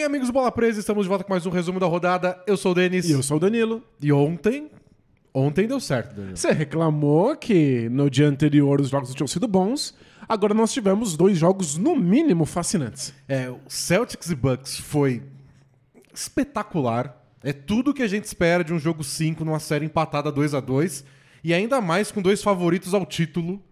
aí, amigos do Bola Presa, estamos de volta com mais um resumo da rodada. Eu sou o Denis. E eu sou o Danilo. E ontem. Ontem deu certo, Danilo. Você reclamou que no dia anterior os jogos tinham sido bons. Agora nós tivemos dois jogos, no mínimo, fascinantes. É, o Celtics e Bucks foi espetacular. É tudo que a gente espera de um jogo 5 numa série empatada 2 a 2 E ainda mais com dois favoritos ao título.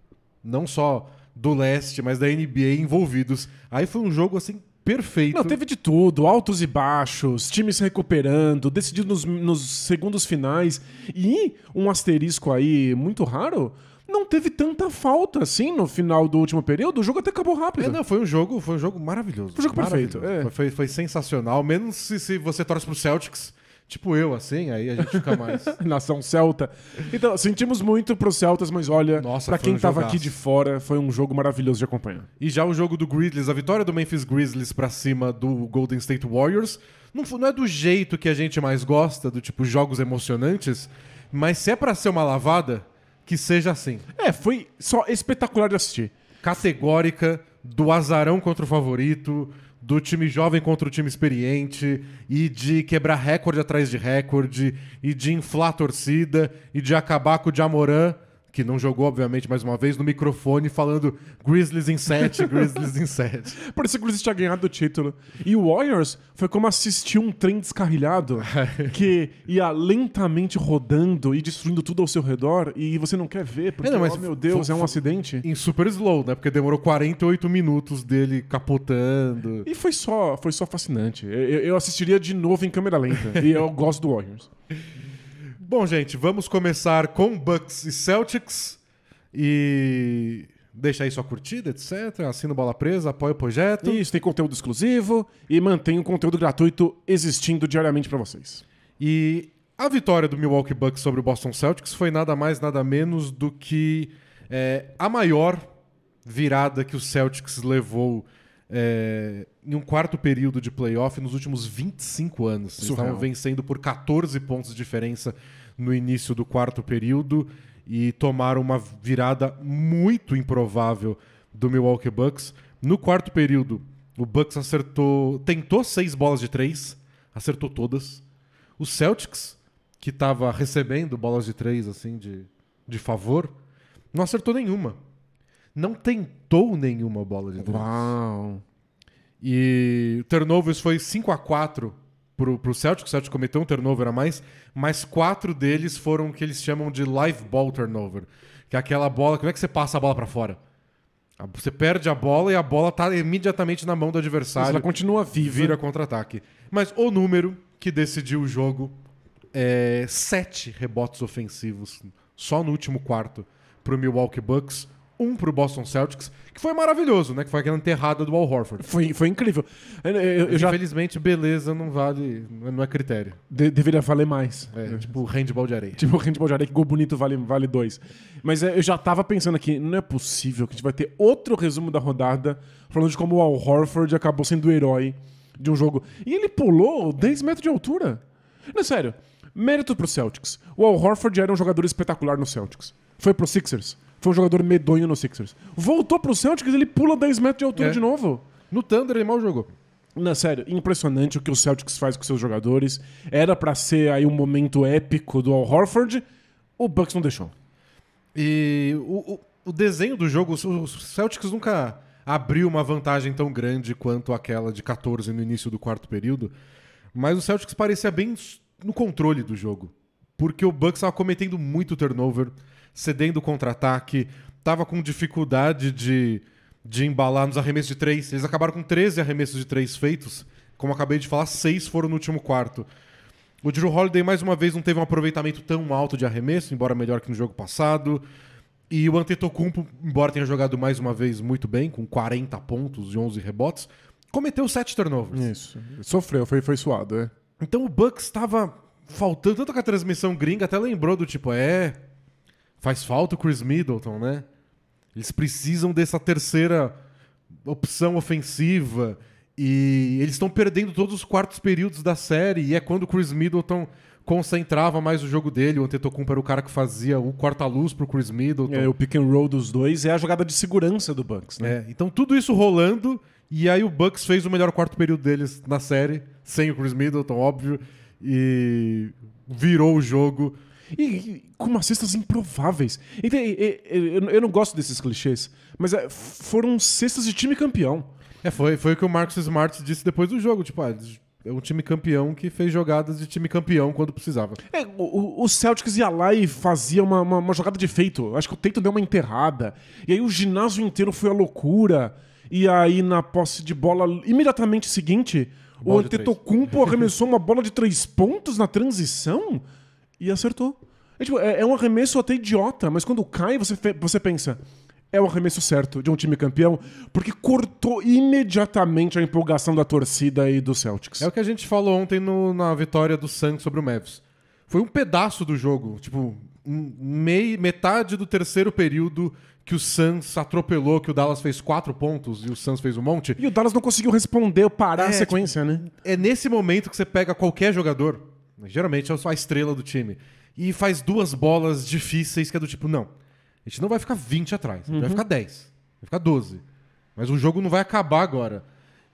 Não só do leste, mas da NBA envolvidos. Aí foi um jogo assim perfeito. Não, teve de tudo, altos e baixos, times se recuperando, decidido nos, nos segundos finais. E um asterisco aí muito raro, não teve tanta falta assim no final do último período. O jogo até acabou rápido. É, não, foi um jogo, foi um jogo maravilhoso. Foi um jogo perfeito, é. Foi, foi, foi sensacional. Menos se, se você torce pro Celtics, tipo eu, assim, aí a gente fica mais. Nação Celta. Então, sentimos muito pros Celtas, mas olha, Nossa, pra quem um tava jogaço. aqui de fora, foi um jogo maravilhoso de acompanhar. E já o jogo do Grizzlies, a vitória do Memphis Grizzlies pra cima do Golden State Warriors, não, não é do jeito que a gente mais gosta, do tipo jogos emocionantes, mas se é pra ser uma lavada, que seja assim. É, foi só espetacular de assistir. Categórica, do azarão contra o favorito, do time jovem contra o time experiente, e de quebrar recorde atrás de recorde, e de inflar a torcida, e de acabar com o Jamoran, que não jogou, obviamente, mais uma vez, no microfone, falando Grizzlies em 7, Grizzlies em 7. Por isso que eles tinham ganhado o título. E o Warriors foi como assistir um trem descarrilhado que ia lentamente rodando e destruindo tudo ao seu redor e você não quer ver, porque, É, não, mas oh, meu Deus, é um acidente. Em super slow, né? Porque demorou 48 minutos dele capotando. E foi só, foi só fascinante. Eu, eu- eu assistiria de novo em câmera lenta. e eu gosto do Warriors. Bom, gente, vamos começar com Bucks e Celtics. E deixa aí sua curtida, etc. Assina o Bola Presa, apoia o projeto. Isso, tem conteúdo exclusivo e mantém o conteúdo gratuito existindo diariamente pra vocês. E a vitória do Milwaukee Bucks sobre o Boston Celtics foi nada mais, nada menos do que é, a maior virada que o Celtics levou é, em um quarto período de playoff nos últimos 25 anos. Eles Surreal. estavam vencendo por 14 pontos de diferença no início do quarto período e tomaram uma virada muito improvável do Milwaukee Bucks. No quarto período, o Bucks acertou, tentou seis bolas de três, acertou todas. O Celtics, que estava recebendo bolas de três assim de, de favor, não acertou nenhuma. Não tentou nenhuma bola de três. Uau. E o turnovers foi 5 a 4 pro, pro Celtic. O Celtic cometeu um turnover a mais, mas quatro deles foram o que eles chamam de live ball turnover. Que é aquela bola. Como é que você passa a bola pra fora? Você perde a bola e a bola tá imediatamente na mão do adversário ela continua viva. vira contra-ataque. Mas o número que decidiu o jogo é sete rebotes ofensivos só no último quarto pro Milwaukee Bucks, um pro Boston Celtics, que foi maravilhoso, né? Que foi aquela enterrada do Al Horford. Foi, foi incrível. Eu, eu- eu já Infelizmente, beleza não vale, não é critério. de- deveria valer mais. É, tipo handball de areia. Tipo, o handball de areia, que gol bonito vale, vale dois. Mas é, eu já tava pensando aqui, não é possível que a gente vai ter outro resumo da rodada falando de como o Al Horford acabou sendo o herói de um jogo. E ele pulou 10 metros de altura. Não, sério. Mérito pro Celtics. O Al Horford era um jogador espetacular no Celtics. Foi pro Sixers. Foi um jogador medonho no Sixers. Voltou pro Celtics, ele pula 10 metros de altura É. de novo. No Thunder ele mal jogou. Não, sério, impressionante o que o Celtics faz com seus jogadores. Era pra ser aí um momento épico do Al Horford. O Bucks não deixou. E o, o- o desenho do jogo, o Celtics nunca abriu uma vantagem tão grande quanto aquela de 14 no início do quarto período, mas o Celtics parecia bem no controle do jogo, porque o Bucks estava cometendo muito turnover, cedendo contra-ataque, estava com dificuldade de, de embalar nos arremessos de três. Eles acabaram com 13 arremessos de três feitos, como acabei de falar, seis foram no último quarto. O Drew Holiday, mais uma vez, não teve um aproveitamento tão alto de arremesso, embora melhor que no jogo passado. E o Antetokounmpo, embora tenha jogado mais uma vez muito bem, com 40 pontos e 11 rebotes, cometeu 7 turnovers. Isso. Sofreu, foi, foi suado, é. Então o Bucks estava faltando, tanto que a transmissão gringa até lembrou do tipo, é, faz falta o Chris Middleton, né? Eles precisam dessa terceira opção ofensiva e eles estão perdendo todos os quartos períodos da série e é quando o Chris Middleton concentrava mais o jogo dele, o Antetokounmpo era o cara que fazia o corta-luz pro Chris Middleton. É, o pick and roll dos dois é a jogada de segurança do Bucks, né? É, então tudo isso rolando E aí o Bucks fez o melhor quarto período deles na série, sem o Chris Middleton, óbvio, e virou o jogo. E, e com umas cestas improváveis. Então, e- e- eu, eu não gosto desses clichês, mas é, foram cestas de time campeão. É, foi, foi o que o Marcus Smart disse depois do jogo. Tipo, ah, é um time campeão que fez jogadas de time campeão quando precisava. É, o, o- Celtics ia lá e fazia uma, uma, uma jogada de feito. Acho que o Tatum deu uma enterrada. E aí o ginásio inteiro foi a loucura. E aí na posse de bola imediatamente seguinte, Bola o. Antetokounmpo arremessou uma bola de três pontos na transição e acertou. É, tipo, é- é um arremesso até idiota, mas quando cai você, você pensa... É o arremesso certo de um time campeão, porque cortou imediatamente a empolgação da torcida e do Celtics. É o que a gente falou ontem no- na vitória do Suns sobre o Mavs. Foi um pedaço do jogo, tipo, mei, metade do terceiro período que o Suns atropelou, que o Dallas fez quatro pontos e o Suns fez um monte. E o Dallas não conseguiu responder ou parar a É, sequência, né? É nesse momento que você pega qualquer jogador, geralmente é só a estrela do time, e faz duas bolas difíceis que é do tipo, não, a gente não vai ficar 20 atrás, a gente Uhum. vai ficar 10, vai ficar 12. Mas o jogo não vai acabar agora.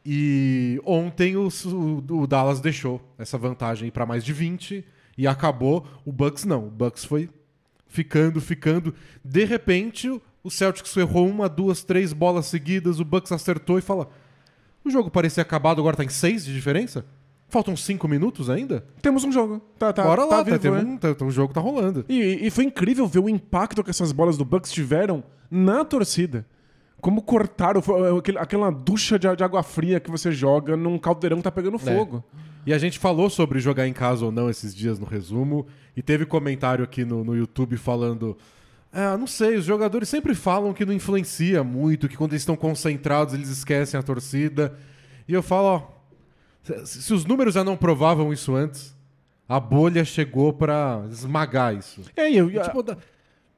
E ontem o, o- o Dallas deixou essa vantagem para mais de 20 e acabou. O Bucks não. O Bucks foi ficando, ficando. De repente, o Celtics errou uma, duas, três bolas seguidas. O Bucks acertou e fala: o jogo parecia acabado, agora tá em seis de diferença? Faltam cinco minutos ainda? Temos um jogo. Tá, tá, Bora tá lá, vivo, tá, né? um- tá- tá- o jogo tá rolando. E, e foi incrível ver o impacto que essas bolas do Bucks tiveram na torcida. Como cortaram aquele- aquela ducha de, água fria que você joga num caldeirão que tá pegando fogo. E a gente falou sobre jogar em casa ou não esses dias no resumo. E teve comentário aqui no, no YouTube falando. Ah, não sei, os jogadores sempre falam que não influencia muito, que quando eles estão concentrados eles esquecem a torcida. E eu falo, ó. Se, os números já não provavam isso antes, a bolha chegou pra esmagar isso. É, e eu, E, tipo, da-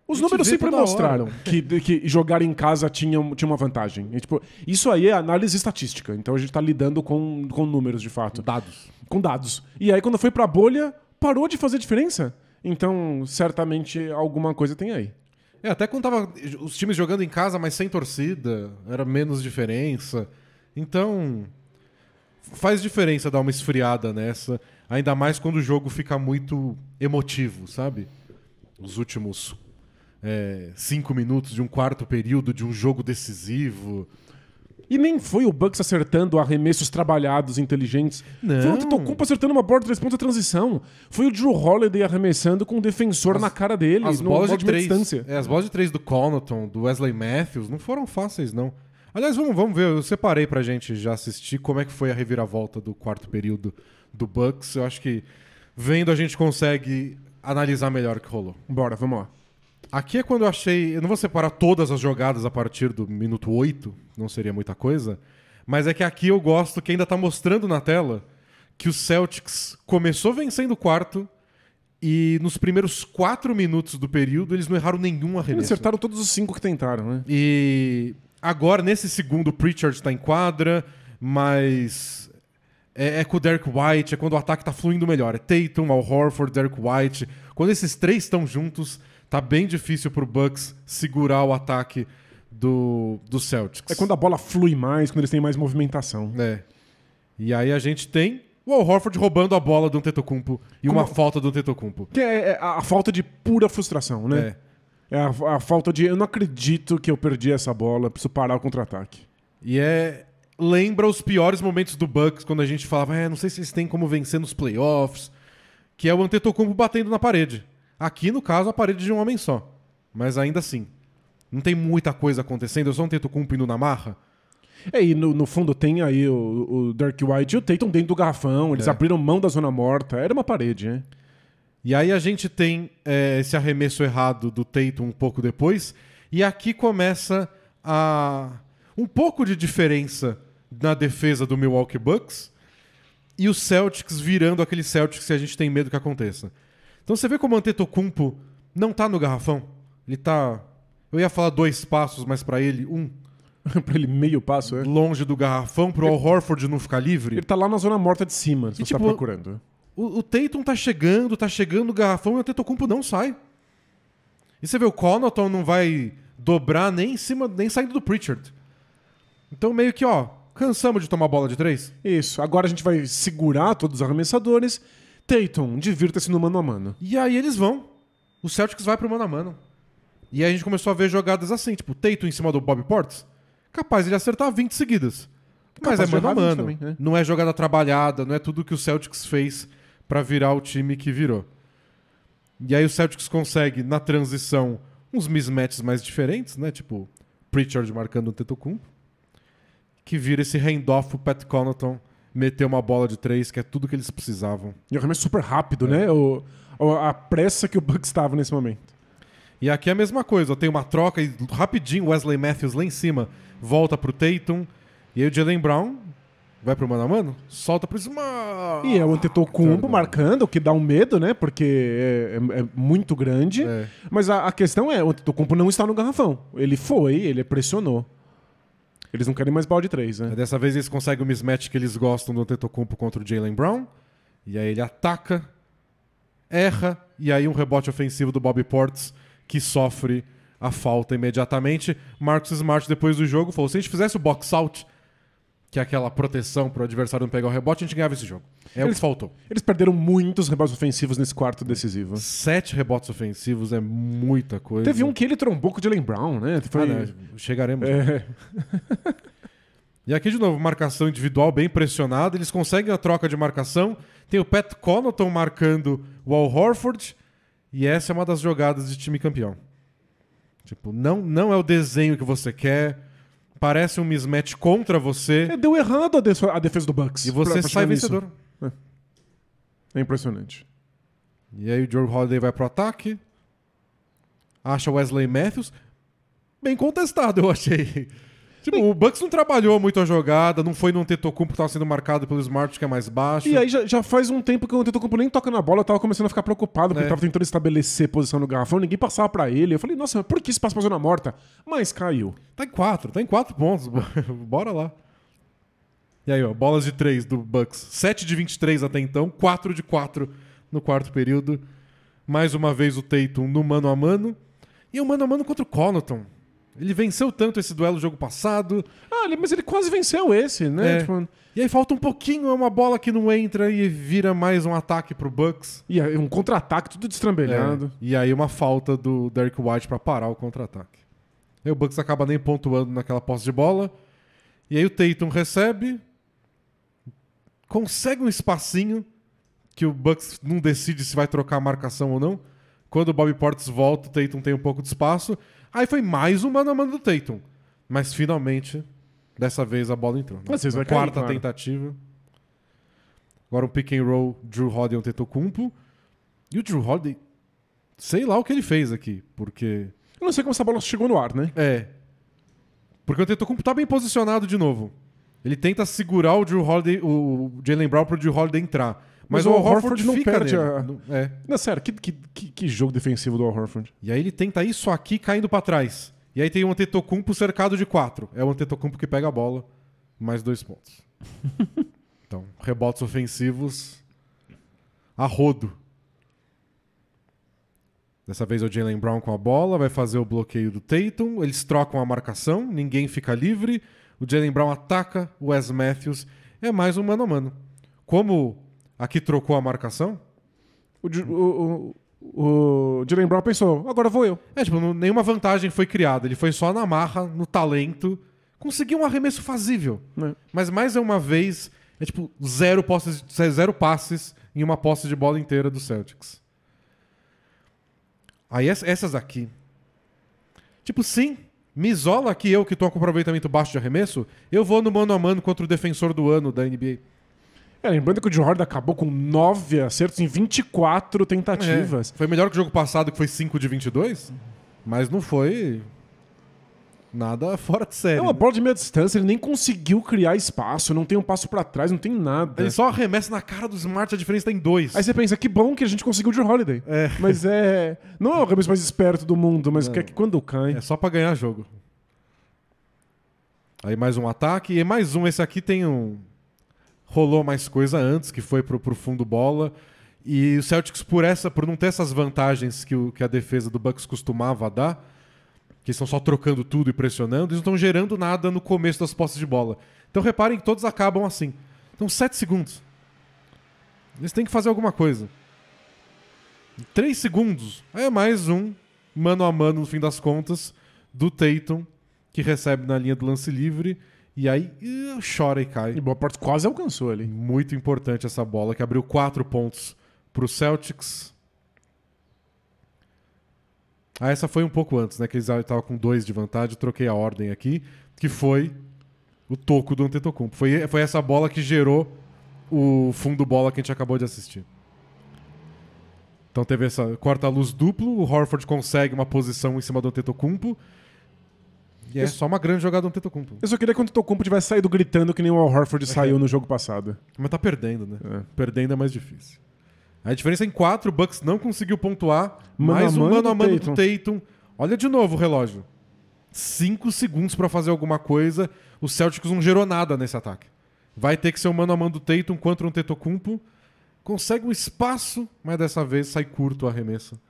os a números sempre mostraram que, que jogar em casa tinha, tinha uma vantagem. E, tipo, isso aí é análise estatística. Então a gente tá lidando com, com números de fato. dados. com dados. E aí, quando foi pra bolha, parou de fazer diferença. Então, certamente, alguma coisa tem aí. É, até quando tava os times jogando em casa, mas sem torcida, era menos diferença. Então, faz diferença dar uma esfriada nessa, ainda mais quando o jogo fica muito emotivo, sabe? Os últimos é, cinco minutos de um quarto período de um jogo decisivo. E nem foi o Bucks acertando arremessos trabalhados, inteligentes. Não. Foi o Antetokounmpo acertando uma bola de três pontos à transição. Foi o Drew Holiday arremessando com o defensor As- na cara dele, As bolas bola de três, distância. é, as bolas de três do Connaughton, do Wesley Matthews, não foram fáceis, não. Aliás, vamos, vamos ver. Eu separei pra gente já assistir como é que foi a reviravolta do quarto período do Bucks. Eu acho que vendo a gente consegue analisar melhor o que rolou. Bora, vamos lá. Aqui é quando eu achei. Eu não vou separar todas as jogadas a partir do minuto 8, não seria muita coisa. Mas é que aqui eu gosto que ainda tá mostrando na tela que o Celtics começou vencendo o quarto e nos primeiros quatro minutos do período eles não erraram nenhum Eles arremesso. acertaram todos os cinco que tentaram, né? E agora, nesse segundo, o Pritchard tá em quadra, mas é, é com o Derek White, é quando o ataque tá fluindo melhor. É Tatum, Al Horford, Derek White. Quando esses três estão juntos, tá bem difícil pro Bucks segurar o ataque do, do Celtics. É quando a bola flui mais, quando eles têm mais movimentação. É. E aí a gente tem o Al Horford roubando a bola do Antetokounmpo e Como- uma falta do Antetokounmpo. Que é, é a, a falta de pura frustração, né? É. É, a, a falta de. Eu não acredito que eu perdi essa bola, preciso parar o contra-ataque. E é. Lembra os piores momentos do Bucks quando a gente falava, é, não sei se eles têm como vencer nos playoffs. Que é o Antetokounmpo batendo na parede. Aqui, no caso, a parede de um homem só. Mas ainda assim. Não tem muita coisa acontecendo, é só um Antetokounmpo indo na marra. É, e no, no fundo tem aí o, o Dirk White e o Tatum dentro do garrafão, eles É. abriram mão da zona morta, era uma parede, né? E aí a gente tem é, esse arremesso errado do Tatum um pouco depois. E aqui começa a um pouco de diferença na defesa do Milwaukee Bucks e os Celtics virando aquele Celtics que a gente tem medo que aconteça. Então você vê como o Antetokounmpo não tá no garrafão. Ele tá... Eu ia falar dois passos, mas pra ele, um. pra ele meio passo, é. Longe do garrafão, pro Al Horford não ficar livre. Ele tá lá na zona morta de cima, se E, você tá tipo, procurando. O, o Tatum tá chegando, tá chegando no garrafão e o Antetokounmpo não sai. E você vê, o Connaughton não vai dobrar nem em cima, nem saindo do Pritchard. Então meio que, ó, cansamos de tomar bola de três? Isso. Agora a gente vai segurar todos os arremessadores. Tatum, divirta-se no mano a mano. E aí eles vão. O Celtics vai pro mano a mano. E aí a gente começou a ver jogadas assim, tipo, Tatum em cima do Bob Portes, capaz de ele acertar 20 seguidas. Mas Capaz é mano a errar 20 mano. também, né? Não é jogada trabalhada, não é tudo que o Celtics fez pra virar o time que virou. E aí o Celtics consegue, na transição, uns mismatches mais diferentes, né? Tipo, Pritchard marcando o Tetocumpo. Que vira esse handoff pro Pat Connaughton meter uma bola de três, que é tudo que eles precisavam. E o arremesso super rápido, né? O, o- a pressa que o Bucks estava nesse momento. E aqui é a mesma coisa, tem uma troca e rapidinho Wesley Matthews lá em cima volta pro Tatum. E aí o Jalen Brown vai pro mano a mano, solta pro Smart. E é o Antetokounmpo Cara, marcando, o que dá um medo, né? Porque é, é- é muito grande. É. Mas a, a questão é, o Antetokounmpo não está no garrafão. Ele foi, ele pressionou. Eles não querem mais balde de três, né? Dessa vez eles conseguem o mismatch que eles gostam do Antetokounmpo contra o Jalen Brown. E aí ele ataca, erra, e aí um rebote ofensivo do Bobby Portis que sofre a falta imediatamente. Marcus Smart, depois do jogo, falou: se a gente fizesse o box out, que é aquela proteção pro adversário não pegar o rebote, a gente ganhava esse jogo. É o Eles- que faltou. Eles perderam muitos rebotes ofensivos nesse quarto decisivo. Sete rebotes ofensivos é muita coisa. Teve um que ele trombou com o Jalen Brown, né? Foi... Ah, né, chegaremos. É, E aqui, de novo, marcação individual bem pressionada. Eles conseguem a troca de marcação. Tem o Pat Connaughton marcando o Al Horford. E essa é uma das jogadas de time campeão. Tipo, não, não é o desenho que você quer. Parece um mismatch contra você. É, deu errado a, a defesa do Bucks. E você pra- pra sai vencedor. É impressionante. E aí o Joe Holiday vai pro ataque. Acha Wesley Matthews. Bem contestado, eu achei. Tipo, o Bucks não trabalhou muito a jogada, não foi num Tetocumpo que tava sendo marcado pelo Smart, que é mais baixo. E aí já, já faz um tempo que o Antetokounmpo nem toca na bola, eu tava começando a ficar preocupado, porque É. ele tava tentando estabelecer posição no garrafão, ninguém passava pra ele. Eu falei, nossa, por que esse passo pra zona morta? Mas caiu. Tá em quatro, tá em quatro pontos. Bora lá. E aí, ó, bolas de três do Bucks. 7 de 23 até então, 4 de 4 no quarto período. Mais uma vez o Tatum no mano a mano. E o mano a mano contra o Connaughton. Ele venceu tanto esse duelo no jogo passado. Ah, mas ele quase venceu esse, né? É. Tipo, E aí falta um pouquinho, é uma bola que não entra e vira mais um ataque pro Bucks. e aí um contra-ataque tudo destrambelhado. É. E aí uma falta do Derek White pra parar o contra-ataque. Aí o Bucks acaba nem pontuando naquela posse de bola. E aí o Tatum recebe, consegue um espacinho que o Bucks não decide se vai trocar a marcação ou não. Quando o Bobby Portis volta, o Tatum tem um pouco de espaço. Aí foi mais um mano a mano do Tatum. Mas finalmente, dessa vez a bola entrou. né? Na vai cair, quarta claro. tentativa. Agora um pick and roll, Drew Holiday Tetocumpo. E o Drew Holiday, sei lá o que ele fez aqui, porque... Eu não sei como essa bola chegou no ar, né? É. Porque o Tetocumpo tá bem posicionado de novo. Ele tenta segurar o Drew Holiday, o Jalen Brown pro Drew Holiday entrar. Mas, Mas o Al Horford, Horford não fica perde a- Não- É. Não, sério, que, que, que, que jogo defensivo do Al Horford. E aí ele tenta isso aqui caindo pra trás. E aí tem o Antetokounmpo cercado de quatro. É o Antetokounmpo que pega a bola. Mais dois pontos. então, rebotes ofensivos a rodo. Dessa vez é o Jalen Brown com a bola, vai fazer o bloqueio do Tatum. Eles trocam a marcação, ninguém fica livre. O Jalen Brown ataca o Wes Matthews. É mais um mano a mano. Como aqui trocou a marcação, O, o, o, o Jalen Brown pensou, agora vou eu. É, tipo, não- nenhuma vantagem foi criada. Ele foi só na marra, no talento. Conseguiu um arremesso fazível. Né? Mas mais uma vez, é tipo zero, posses, zero passes em uma posse de bola inteira do Celtics. Aí ess- essas aqui. Tipo, sim, me isola aqui eu que tô com aproveitamento baixo de arremesso, eu vou no mano a mano contra o defensor do ano da NBA. É, lembrando que o Jordan acabou com 9 acertos em 24 tentativas. É, foi melhor que o jogo passado, que foi 5 de 22, mas não foi nada fora de série. É uma bola de meia distância, ele nem conseguiu criar espaço, não tem um passo pra trás, não tem nada. Ele só arremessa na cara do Smart, a diferença tá em dois. Aí você pensa, que bom que a gente conseguiu o Drew Holiday. É. Mas é. Não é o arremesso mais esperto do mundo, mas que, é que quando cai. É só pra ganhar jogo. Aí mais um ataque. E mais um. Esse aqui tem um. Rolou mais coisa antes, que foi pro, pro fundo bola. E o Celtics, por essa, por não ter essas vantagens que, o- que a defesa do Bucks costumava dar, que estão só trocando tudo e pressionando, eles não estão gerando nada no começo das posses de bola. Então reparem que todos acabam assim. Então 7 segundos. Eles têm que fazer alguma coisa. 3 segundos. É mais um mano a mano, no fim das contas, do Tatum, que recebe na linha do lance livre. E aí chora e cai. E Boa Portes quase alcançou ali. Muito importante essa bola, que abriu 4 pontos pro Celtics. Ah, essa foi um pouco antes, né? Que eles estavam com dois de vantagem. Troquei a ordem aqui, que foi o toco do Antetokounmpo. Foi, foi essa bola que gerou o fundo bola que a gente acabou de assistir. Então teve essa corta-luz duplo, o Horford consegue uma posição em cima do Antetokounmpo. É só uma grande jogada do Antetokounmpo. Eu só queria que o Antetokounmpo tivesse saído gritando que nem o Al Horford saiu no jogo passado. Mas tá perdendo, né? É. Perdendo é mais difícil. A diferença é em 4, o Bucks não conseguiu pontuar. Mano mais um mano a mano do Tatum. Olha de novo o relógio. 5 segundos pra fazer alguma coisa. O Celtics não gerou nada nesse ataque. Vai ter que ser o mano a mano do Tatum contra um Tetocumpo. Consegue um espaço, mas dessa vez sai curto o arremesso.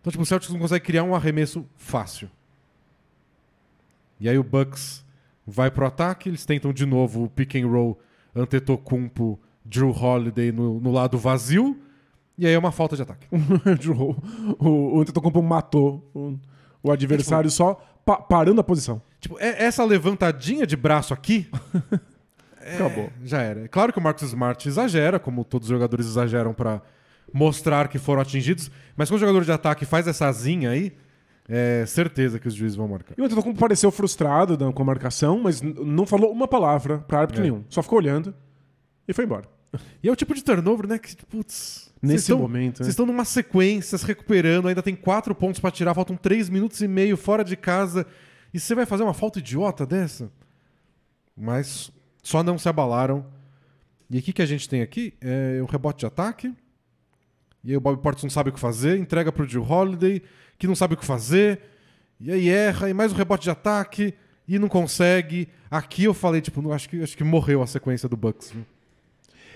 Então, tipo, o Celtics não consegue criar um arremesso fácil. E aí o Bucks vai pro ataque, eles tentam de novo o pick and roll Antetokounmpo, Drew Holiday no, no lado vazio. E aí é uma falta de ataque. o, o, Antetokounmpo matou o, o adversário só pa- parando a posição. Tipo, é- essa levantadinha de braço aqui. é, Acabou. Já era. É claro que o Marcus Smart exagera, como todos os jogadores exageram pra mostrar que foram atingidos. Mas quando o jogador de ataque faz essa asinha aí, é certeza que os juízes vão marcar. E o Antetokounmpo pareceu frustrado com a marcação, mas não falou uma palavra pra árbitro É. nenhum. Só ficou olhando e foi embora. E é o tipo de turnover, né? Que, putz. Nesse estão- momento, Vocês né? estão numa sequência, se recuperando, ainda tem quatro pontos pra tirar, faltam três minutos e meio fora de casa. E você vai fazer uma falta idiota dessa? Mas só não se abalaram. E o que, que a gente tem aqui? É o rebote de ataque. E aí o Bob Portis não sabe o que fazer, entrega pro Jill Holiday, que não sabe o que fazer. E aí erra, e mais um rebote de ataque, e não consegue. Aqui eu falei, tipo, não, acho, que, acho que morreu a sequência do Bucks. viu?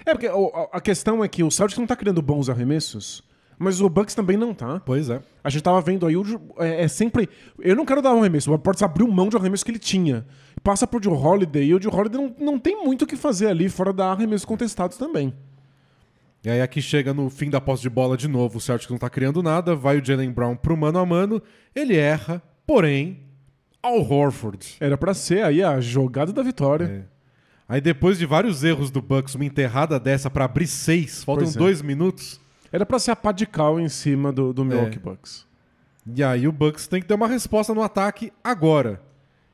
É, porque a, questão é que o Celtics não tá criando bons arremessos, mas o Bucks também não tá. Pois é. A gente tava vendo aí, o, é, é sempre... Eu não quero dar um arremesso, o Portes abriu mão de um arremesso que ele tinha. Passa pro Joe Holiday, e o Joe Holiday não, não tem muito o que fazer ali, fora dar arremessos contestados também. E aí aqui chega no fim da posse de bola de novo, o Celtics não tá criando nada, vai o Jalen Brown pro mano a mano, ele erra, porém, ao Horford. Era pra ser aí a jogada da vitória. É. Aí depois de vários erros do Bucks, uma enterrada dessa pra abrir seis, faltam é. dois minutos, Era pra ser a pá de cal em cima do, do Milwaukee Bucks. e aí o Bucks tem que ter uma resposta no ataque agora.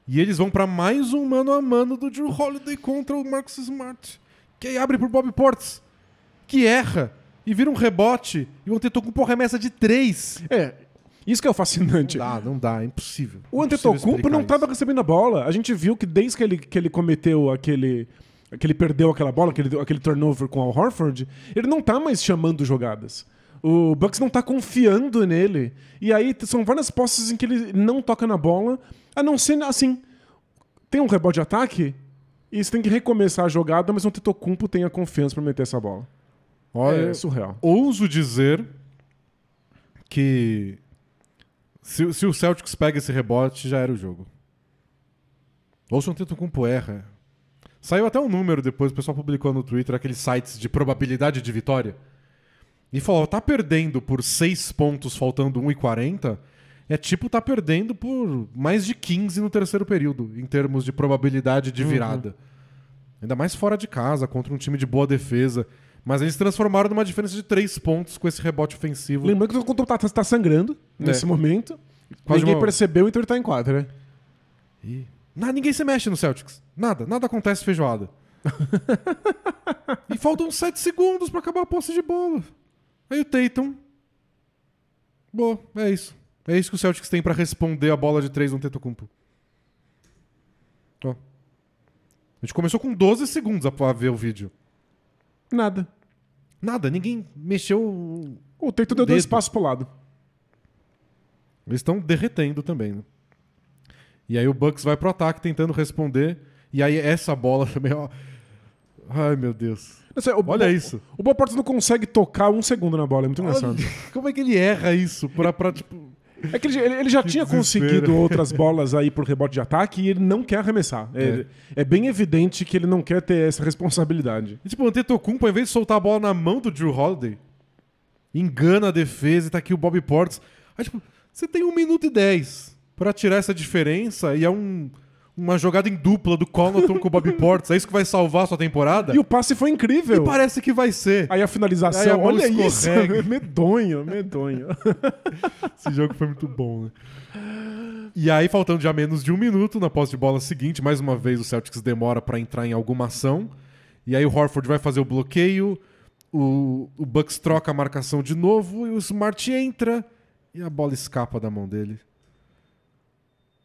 E eles vão pra mais um mano a mano do Drew Holiday contra o Marcus Smart. Que aí abre pro Bob Portis, que erra e vira um rebote, e o Antetokounmpo arremessa de três. É, isso que é o fascinante. Não dá, não dá, é impossível. O Antetokounmpo não estava recebendo a bola. A gente viu que desde que ele, que ele cometeu aquele. que ele perdeu aquela bola, aquele, aquele turnover com o Al Horford, ele não tá mais chamando jogadas. O Bucks não tá confiando nele. E aí são várias posses em que ele não toca na bola, a não ser assim. Tem um rebote de ataque e você tem que recomeçar a jogada, mas o Antetokounmpo tem a confiança pra meter essa bola. Olha, é surreal. ouso dizer que se, se o Celtics pega esse rebote, já era o jogo. Ou se o Antetokounmpo erra. Saiu até um número depois, o pessoal publicou no Twitter, aqueles sites de probabilidade de vitória. E falou, tá perdendo por 6 pontos, faltando 1,40, é tipo tá perdendo por mais de 15 no terceiro período, em termos de probabilidade de virada. Ainda mais fora de casa, contra um time de boa defesa. Mas eles transformaram numa diferença de 3 pontos com esse rebote ofensivo. Lembrando que o Antetokounmpo tá, tá sangrando nesse É. momento. Quase Ninguém uma- percebeu, então ele tá em quadra, né? E... Não, ninguém se mexe no Celtics. Nada, nada acontece feijoada. e faltam 7 segundos pra acabar a posse de bola. Aí o Tatum. Boa, é isso. É isso que o Celtics tem pra responder a bola de 3 no Tetocumpo. Ó. A gente começou com 12 segundos a ver o vídeo. Nada. Nada, ninguém mexeu. O Teito deu dois passos pro lado. Eles estão derretendo também, né? E aí o Bucks vai pro ataque tentando responder. E aí essa bola também, ó. Ai, meu Deus. Sei, o Olha isso. O Boa Portas não consegue tocar um segundo na bola, é muito engraçado. Como é que ele erra isso? Pra, pra, tipo... É que ele, ele- já Que tinha desespero. conseguido outras bolas aí por rebote de ataque e ele não quer arremessar. É, é bem evidente que ele não quer ter essa responsabilidade. E, tipo, o Antetokounmpo, ao invés de soltar a bola na mão do Drew Holiday, engana a defesa e tá aqui o Bobby Portis. Aí, tipo, você tem um minuto e dez pra tirar essa diferença e é um, uma jogada em dupla do Connaughton com o Bobby Portis. É isso que vai salvar a sua temporada? E o passe foi incrível. E parece que vai ser. Aí a finalização, Aí a olha isso. medonho, medonho. Esse jogo foi muito bom, né? E aí, faltando já menos de um minuto na posse de bola seguinte, mais uma vez o Celtics demora pra entrar em alguma ação. E aí o Horford vai fazer o bloqueio, o, o Bucks troca a marcação de novo e o Smart entra e a bola escapa da mão dele.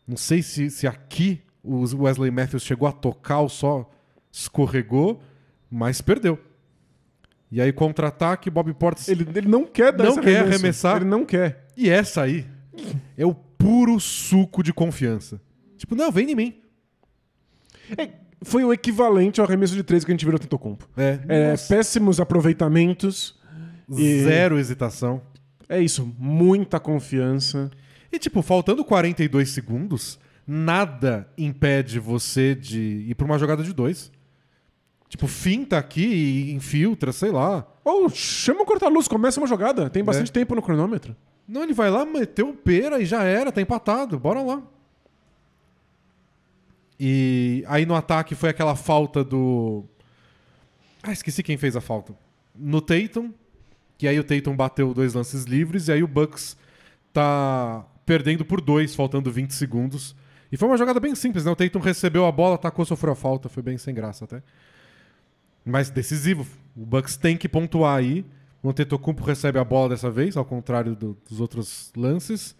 Não sei se, se aqui o Wesley Matthews chegou a tocar ou só escorregou, mas perdeu. E aí, contra-ataque, Bob Portis. Ele, ele não quer dar Não quer arremesso. arremessar. Ele não quer. E essa aí é o puro suco de confiança. Tipo, não, vem em mim. É, foi o equivalente ao arremesso de três que a gente no Tentocompo. É, É, péssimos aproveitamentos. e- zero hesitação. É isso, muita confiança. E, tipo, faltando 42 segundos, nada impede você de ir pra uma jogada de dois. Tipo, finta aqui e infiltra, sei lá. Ou chama o corta-luz, começa uma jogada. Tem bastante É. tempo no cronômetro. Não, ele vai lá, meteu o pera e já era, tá empatado, bora lá. E aí no ataque foi aquela falta do. Ah, esqueci quem fez a falta. No Tatum, que aí o Tatum bateu dois lances livres, e aí o Bucks tá perdendo por dois, faltando 20 segundos. E foi uma jogada bem simples, né? O Tatum recebeu a bola, atacou, sofreu a falta, foi bem sem graça até. Mas decisivo. O Bucks tem que pontuar aí. O Antetokounmpo recebe a bola dessa vez, ao contrário do- dos outros lances.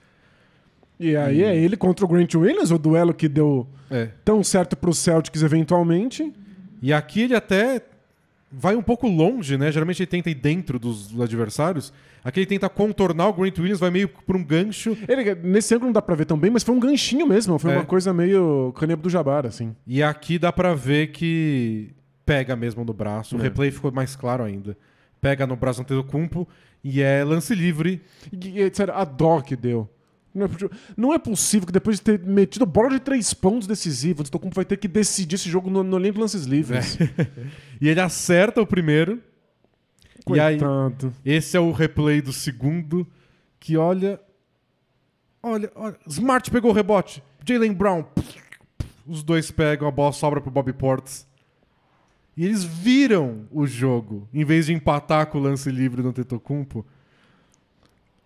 E aí é ele contra o Grant Williams, o duelo que deu É. tão certo pro Celtics eventualmente. E aqui ele até vai um pouco longe, né? Geralmente ele tenta ir dentro dos adversários. Aqui ele tenta contornar o Grant Williams, vai meio por um gancho. Ele, nesse ângulo não dá pra ver tão bem, mas foi um ganchinho mesmo. Foi É. uma coisa meio Canebo do Jabbar, assim. E aqui dá pra ver que pega mesmo no braço. O É. replay ficou mais claro ainda. Pega no braço do Antetokounmpo e é lance livre. E, e, sério, a dó que deu. Não é, possível- não é possível que depois de ter metido bola de três pontos decisivos, o Tocumpo vai ter que decidir esse jogo no, no de Lances Livres. E ele acerta o primeiro. E aí, Coitado. esse é o replay do segundo. Que olha. Olha, olha. Smart pegou o rebote. Jalen Brown. Os dois pegam, a bola sobra pro Bobby Portis. E eles viram o jogo, em vez de empatar com o lance livre do Antetokounmpo.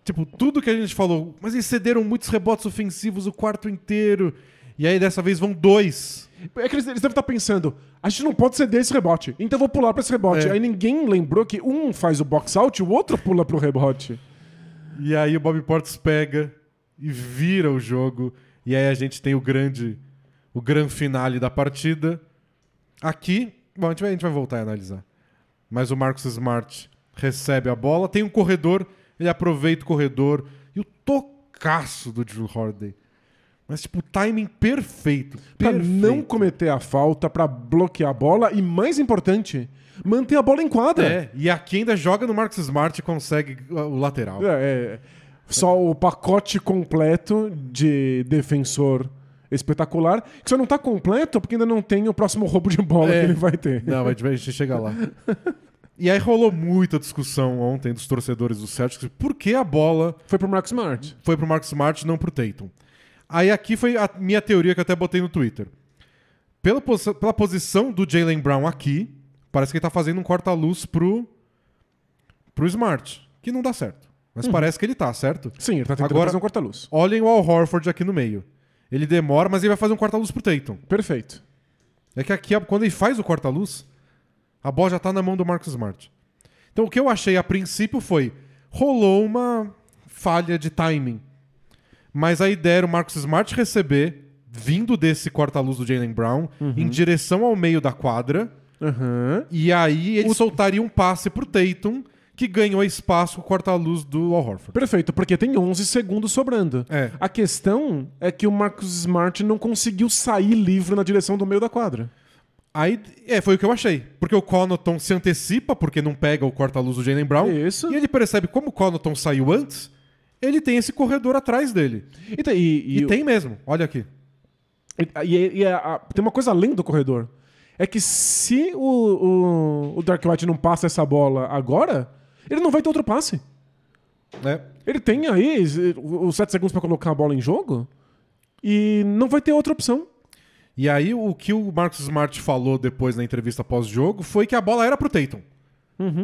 Tipo, tudo que a gente falou, mas eles cederam muitos rebotes ofensivos o quarto inteiro. E aí dessa vez vão dois. É que eles, eles devem estar pensando, a gente não pode ceder esse rebote, então eu vou pular pra esse rebote. É. Aí ninguém lembrou que um faz o box out e o outro pula pro rebote. E aí o Bobby Portis pega e vira o jogo. E aí a gente tem o grande, o grande finale da partida. Aqui, bom, a gente vai, a gente vai voltar a analisar. Mas o Marcus Smart recebe a bola, tem um corredor, ele aproveita o corredor e o tocaço do Drew Holiday. Mas tipo, o timing perfeito. Pra perfeito. não cometer a falta, pra bloquear a bola e, mais importante, manter a bola em quadra. É, e aqui ainda joga no Marcus Smart e consegue uh, o lateral. É, é, só o pacote completo de defensor espetacular, que só não tá completo porque ainda não tem o próximo roubo de bola É. que ele vai ter. Não, vai- a gente chega lá. E aí rolou muita discussão ontem dos torcedores do Celtics por que a bola Foi pro Marcos Smart. foi pro Marcus Smart e não pro Tatum. Aí aqui foi a minha teoria que eu até botei no Twitter. Pela, posi- pela posição do Jalen Brown aqui, parece que ele tá fazendo um corta-luz pro, pro Smart, que não dá certo. Mas parece que ele tá, certo? Sim, ele tá tentando Agora- fazer um corta-luz. Olhem o Al Horford aqui no meio. Ele demora, mas ele vai fazer um corta-luz pro Tatum. Perfeito. É que aqui, quando ele faz o corta-luz, a bola já tá na mão do Marcus Smart. Então o que eu achei a princípio foi: rolou uma falha de timing. Mas a ideia era o Marcus Smart receber, vindo desse corta-luz do Jalen Brown, em direção ao meio da quadra, Aham. e aí ele soltaria um passe pro Tatum, que ganhou espaço com o corta-luz do Al Horford. Perfeito, porque tem 11 segundos sobrando. É. A questão é que o Marcus Smart não conseguiu sair livre na direção do meio da quadra. Aí, é, foi o que eu achei. Porque o Connaughton se antecipa, porque não pega o corta-luz do Jalen Brown. Isso. E ele percebe como o Connaughton saiu antes, ele tem esse corredor atrás dele. E, tem- e- E, e- tem mesmo, olha aqui. E, e- a- a- tem uma coisa além do corredor. É que se o, o, o Dark White não passa essa bola agora, ele não vai ter outro passe. Né? Ele tem aí os 7 segundos pra colocar a bola em jogo e não vai ter outra opção. E aí o que o Marcus Smart falou depois na entrevista pós-jogo foi que a bola era pro Tatum.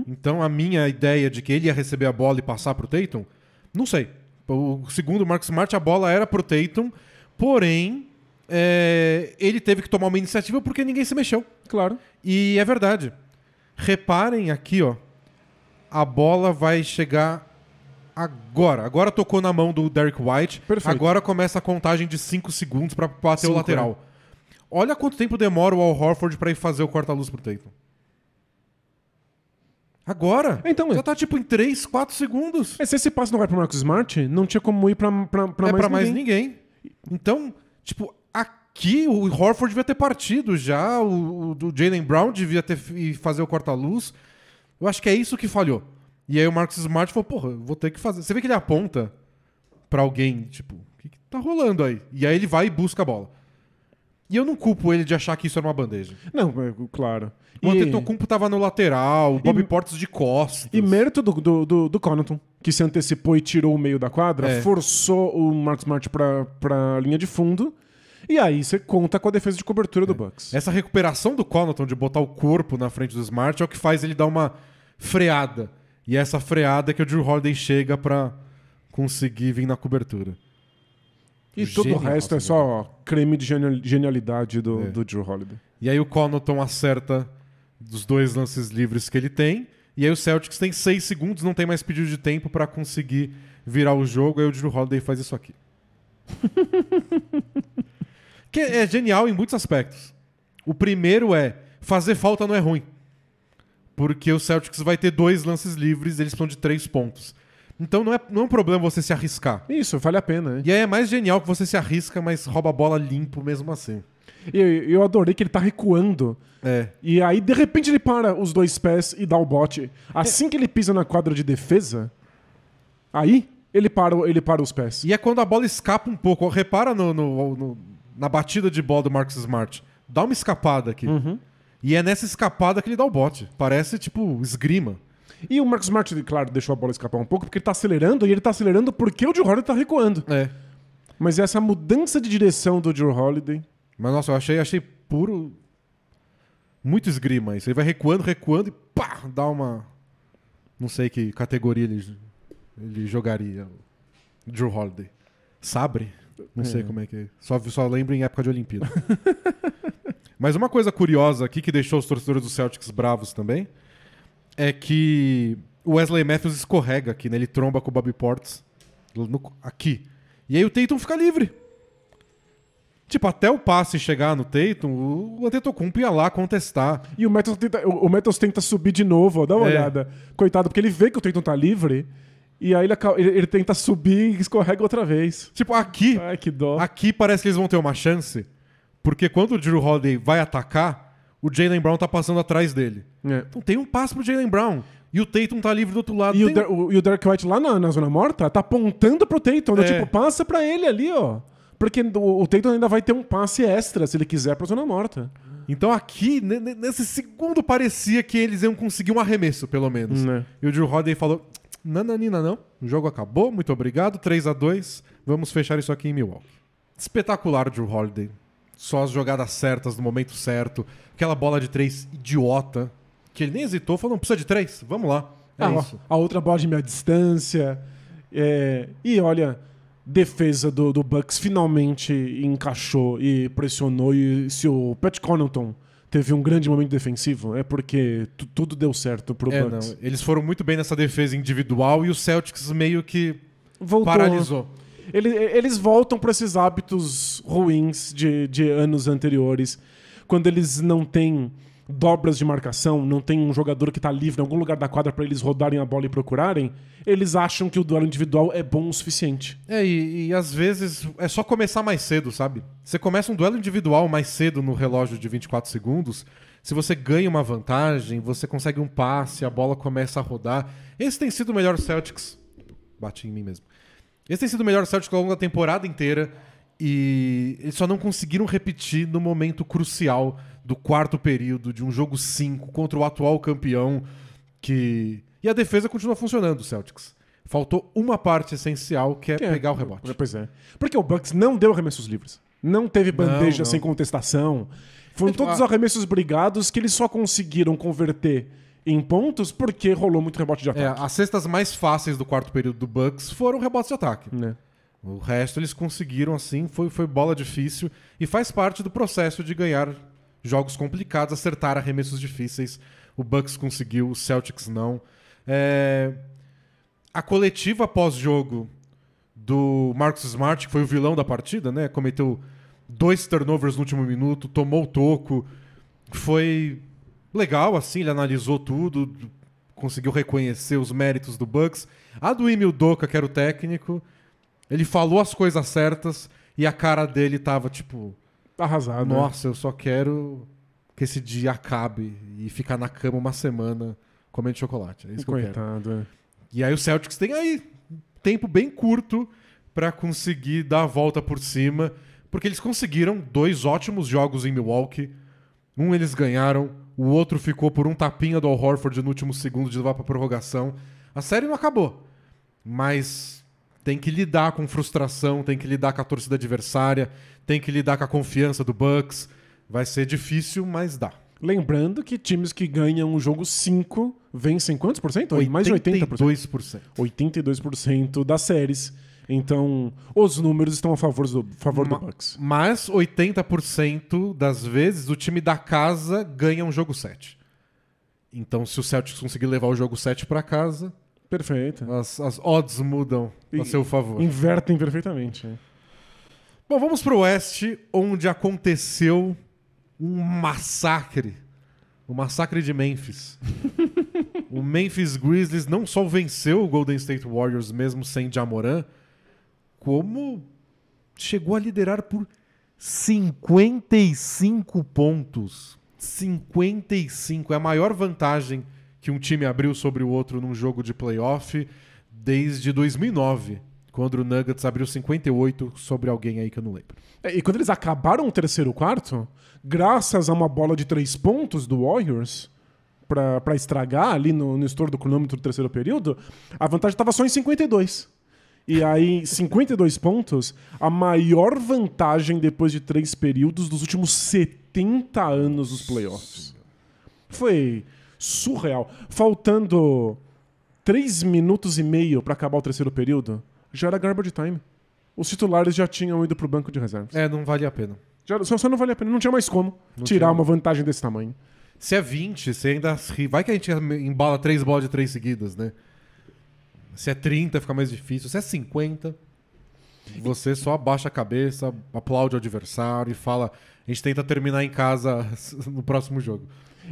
Então a minha ideia de que ele ia receber a bola e passar pro Tatum, não sei. O segundo o Marcus Smart, a bola era pro Tatum, porém é, ele teve que tomar uma iniciativa porque ninguém se mexeu. Claro. E é verdade. Reparem aqui, ó. A bola vai chegar agora. Agora tocou na mão do Derek White. Perfeito. Agora começa a contagem de 5 segundos pra bater Cinco, o lateral. Olha quanto tempo demora o Al Horford pra ir fazer o corta-luz pro Tatum. Agora. Então, Já é. tá tipo em 3, 4 segundos. Mas se esse passe não vai pro Marcus Smart, não tinha como ir pra, pra, pra é mais pra mais ninguém. ninguém. Então, tipo, aqui o Horford devia ter partido já, o, o Jalen Brown devia ter f- fazer o corta-luz. Eu acho que é isso que falhou. E aí o Marcus Smart falou, porra, vou ter que fazer. Você vê que ele aponta pra alguém, tipo, o que, que tá rolando aí? E aí ele vai e busca a bola. E eu não culpo ele de achar que isso era uma bandeja. Não, é, claro. O Antetokounmpo tava no lateral, o Bob E- Portes de costas. E mérito do, do, do, do Connaughton, que se antecipou e tirou o meio da quadra, É. forçou o Marcus Smart pra, pra linha de fundo. E aí você conta com a defesa de cobertura do Bucks. Essa recuperação do Connaughton de botar o corpo na frente do Smart é o que faz ele dar uma freada. E essa freada é que o Drew Holiday chega pra conseguir vir na cobertura. E todo o resto é só creme de genial- genialidade do, É. do Drew Holiday. E aí o Connaughton acerta dos dois lances livres que ele tem. E aí o Celtics tem seis segundos, não tem mais pedido de tempo pra conseguir virar o jogo. Aí o Drew Holiday faz isso aqui. que é genial em muitos aspectos. O primeiro é fazer falta não é ruim. Porque o Celtics vai ter dois lances livres, eles precisam de três pontos. Então não é, não é um problema você se arriscar. Isso, vale a pena. né? E aí é mais genial que você se arrisca, mas rouba a bola limpo mesmo assim. E eu, eu adorei que ele tá recuando. É. E aí, de repente, ele para os dois pés e dá o bote. Assim que ele pisa na quadra de defesa, aí ele para, ele para os pés. E é quando a bola escapa um pouco. Repara no, no- no- na batida de bola do Marcus Smart. Dá uma escapada aqui. E é nessa escapada que ele dá o bote. Parece tipo esgrima. E o Marcus Smart, claro, deixou a bola escapar um pouco, porque ele tá acelerando, e ele tá acelerando porque o Drew Holiday tá recuando. É. Mas essa mudança de direção do Drew Holiday. Mas nossa, eu achei, achei puro. Muito esgrima isso. Ele vai recuando, recuando e pá! Dá uma. Não sei que categoria ele, ele jogaria. Drew Holiday. Sabre? Não sei como é que é. Só, só lembro em época de Olimpíada. Mas uma coisa curiosa aqui que deixou os torcedores do Celtics bravos também é que o Wesley Matthews escorrega aqui, né? Ele tromba com o Bobby Portis no- aqui. E aí o Tatum fica livre. Tipo, até o passe chegar no Tatum, o Antetokounmpo ia lá contestar. E o Matos tenta, o, o Matos tenta subir de novo, ó, dá uma É. olhada. Coitado, porque ele vê que o Tatum tá livre, e aí ele, ele- ele tenta subir e escorrega outra vez. Tipo, aqui, Ai, que dó. aqui parece que eles vão ter uma chance, porque quando o Drew Holiday vai atacar, o Jalen Brown tá passando atrás dele. É. Então tem um passe pro Jalen Brown. E o Tatum tá livre do outro lado. E, o, Der- o- e o Derek White lá na, na zona morta tá apontando pro Tatum, né? É. Tipo, passa pra ele ali, ó. Porque o, o Tatum ainda vai ter um passe extra se ele quiser pra zona morta. Então aqui, ne- ne- nesse segundo, parecia que eles iam conseguir um arremesso, pelo menos. Né. E o Drew Holiday falou: Nananina, não. O jogo acabou, muito obrigado. 3 a 2 Vamos fechar isso aqui em Milwaukee. Espetacular Drew Holiday. Só as jogadas certas no momento certo. Aquela bola de três idiota. Que ele nem hesitou, falou: não precisa de três, vamos lá. É Ah. A outra bola de meia distância. É, e olha, defesa do, do Bucks finalmente encaixou e pressionou. E se o Pat Connaughton teve um grande momento defensivo, é porque tu- tudo deu certo pro É, Bucks. não. Eles foram muito bem nessa defesa individual e o Celtics meio que Voltou. paralisou. Ele- eles voltam para esses hábitos ruins de, de anos anteriores, quando eles não têm dobras de marcação, não tem um jogador que tá livre em algum lugar da quadra para eles rodarem a bola e procurarem, eles acham que o duelo individual é bom o suficiente. É, e, e às vezes é só começar mais cedo, sabe? Você começa um duelo individual mais cedo no relógio de 24 segundos. Se você ganha uma vantagem, você consegue um passe, a bola começa a rodar. Esse tem sido o melhor Celtics. Bati em mim mesmo. Esse tem sido o melhor Celtics ao longo da temporada inteira e eles só não conseguiram repetir no momento crucial do quarto período de um jogo 5 contra o atual campeão que e a defesa continua funcionando, o Celtics. Faltou uma parte essencial que é, Que é- pegar o rebote. Pois é. Porque o Bucks não deu arremessos livres. Não teve bandeja não. sem contestação. Foram É, tipo, todos a- arremessos brigados que eles só conseguiram converter em pontos porque rolou muito rebote de É, ataque. as cestas mais fáceis do quarto período do Bucks foram rebotes de ataque. né? O resto eles conseguiram assim, foi, foi bola difícil e faz parte do processo de ganhar jogos complicados, acertar arremessos difíceis. O Bucks conseguiu, o Celtics não. É, A coletiva pós-jogo do Marcus Smart, que foi o vilão da partida, né? Cometeu dois turnovers no último minuto, tomou o toco. Foi legal, assim, ele analisou tudo, conseguiu reconhecer os méritos do Bucks. A do Emil Doka, que era o técnico, ele falou as coisas certas e a cara dele tava tipo: Arrasado. né? Nossa, eu só quero que esse dia acabe e ficar na cama uma semana comendo chocolate. É isso que eu quero. Coitado. é. E aí o Celtics tem aí tempo bem curto pra conseguir dar a volta por cima, porque eles conseguiram dois ótimos jogos em Milwaukee. Um eles ganharam, o outro ficou por um tapinha do Al Horford no último segundo de levar pra prorrogação. A série não acabou, mas tem que lidar com frustração, tem que lidar com a torcida adversária, tem que lidar com a confiança do Bucks. Vai ser difícil, mas dá. Lembrando que times que ganham o jogo 5 vencem quantos por cento? Mais de 80%. 82%. 82% das séries. Então, os números estão a favor do, favor Ma- do Bucks. Mas 80% das vezes o time da casa ganha um jogo 7. Então, se o Celtics conseguir levar o jogo 7 pra casa, Perfeito. as, as odds mudam a E- seu favor. Invertem perfeitamente. Bom, vamos pro Oeste, onde aconteceu um massacre. O massacre de Memphis. o Memphis Grizzlies não só venceu o Golden State Warriors mesmo sem Jamoran, como chegou a liderar por 55 pontos. 55 é a maior vantagem que um time abriu sobre o outro num jogo de playoff desde 2009, quando o Nuggets abriu 58 sobre alguém aí que eu não lembro. É, E quando eles acabaram o terceiro quarto, graças a uma bola de três pontos do Warriors, pra estragar ali no, no estouro do cronômetro do terceiro período, a vantagem estava só em 52. E aí, 52 pontos, a maior vantagem depois de três períodos dos últimos 70 anos dos playoffs. Foi surreal. Faltando 3 minutos e meio pra acabar o terceiro período, já era garbage time. Os titulares já tinham ido pro banco de reservas. É, não valia a pena. Já, só, só não valia a pena, não tinha mais como Não tirar tinha. uma vantagem desse tamanho. Se é 20, você ainda. Vai que a gente embala três bolas de três seguidas, né? Se é 30, fica mais difícil. Se é 50, você só abaixa a cabeça, aplaude o adversário e fala: a gente tenta terminar em casa no próximo jogo.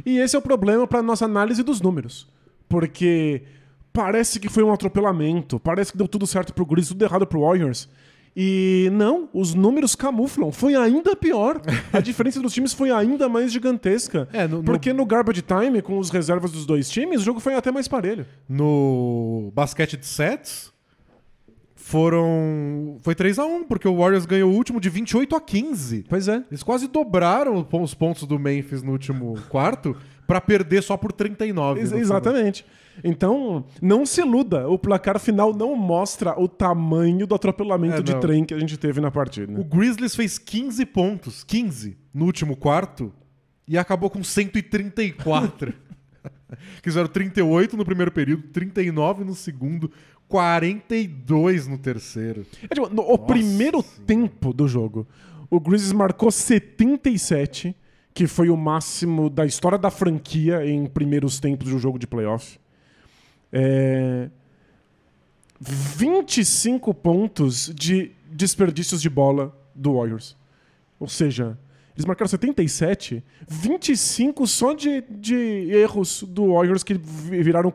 E esse é o problema para nossa análise dos números. Porque parece que foi um atropelamento, parece que deu tudo certo pro Grizzlies, tudo errado pro Warriors. E não, os números camuflam. Foi ainda pior. A diferença dos times foi ainda mais gigantesca. É, no- no- Porque no garbage time, com os reservas dos dois times, o jogo foi até mais parelho. No basquete de sets, foram. Foi 3 a 1 porque o Warriors ganhou o último de 28 a 15. Pois é. Eles quase dobraram os pontos do Memphis no último quarto pra perder só por 39. Ex- Exatamente. Então, não se iluda. O placar final não mostra o tamanho do atropelamento É, de não. trem que a gente teve na partida. O Grizzlies fez 15 pontos, 15 no último quarto e acabou com 134. Fizeram 38 no primeiro período, 39 no segundo, 42 no terceiro. É, tipo, no- o primeiro tempo do jogo, o Grizzlies marcou 77, que foi o máximo da história da franquia em primeiros tempos de um jogo de playoff. É... 25 pontos de desperdícios de bola do Warriors. Ou seja, eles marcaram 77, 25 só de, de erros do Warriors que vi- viraram um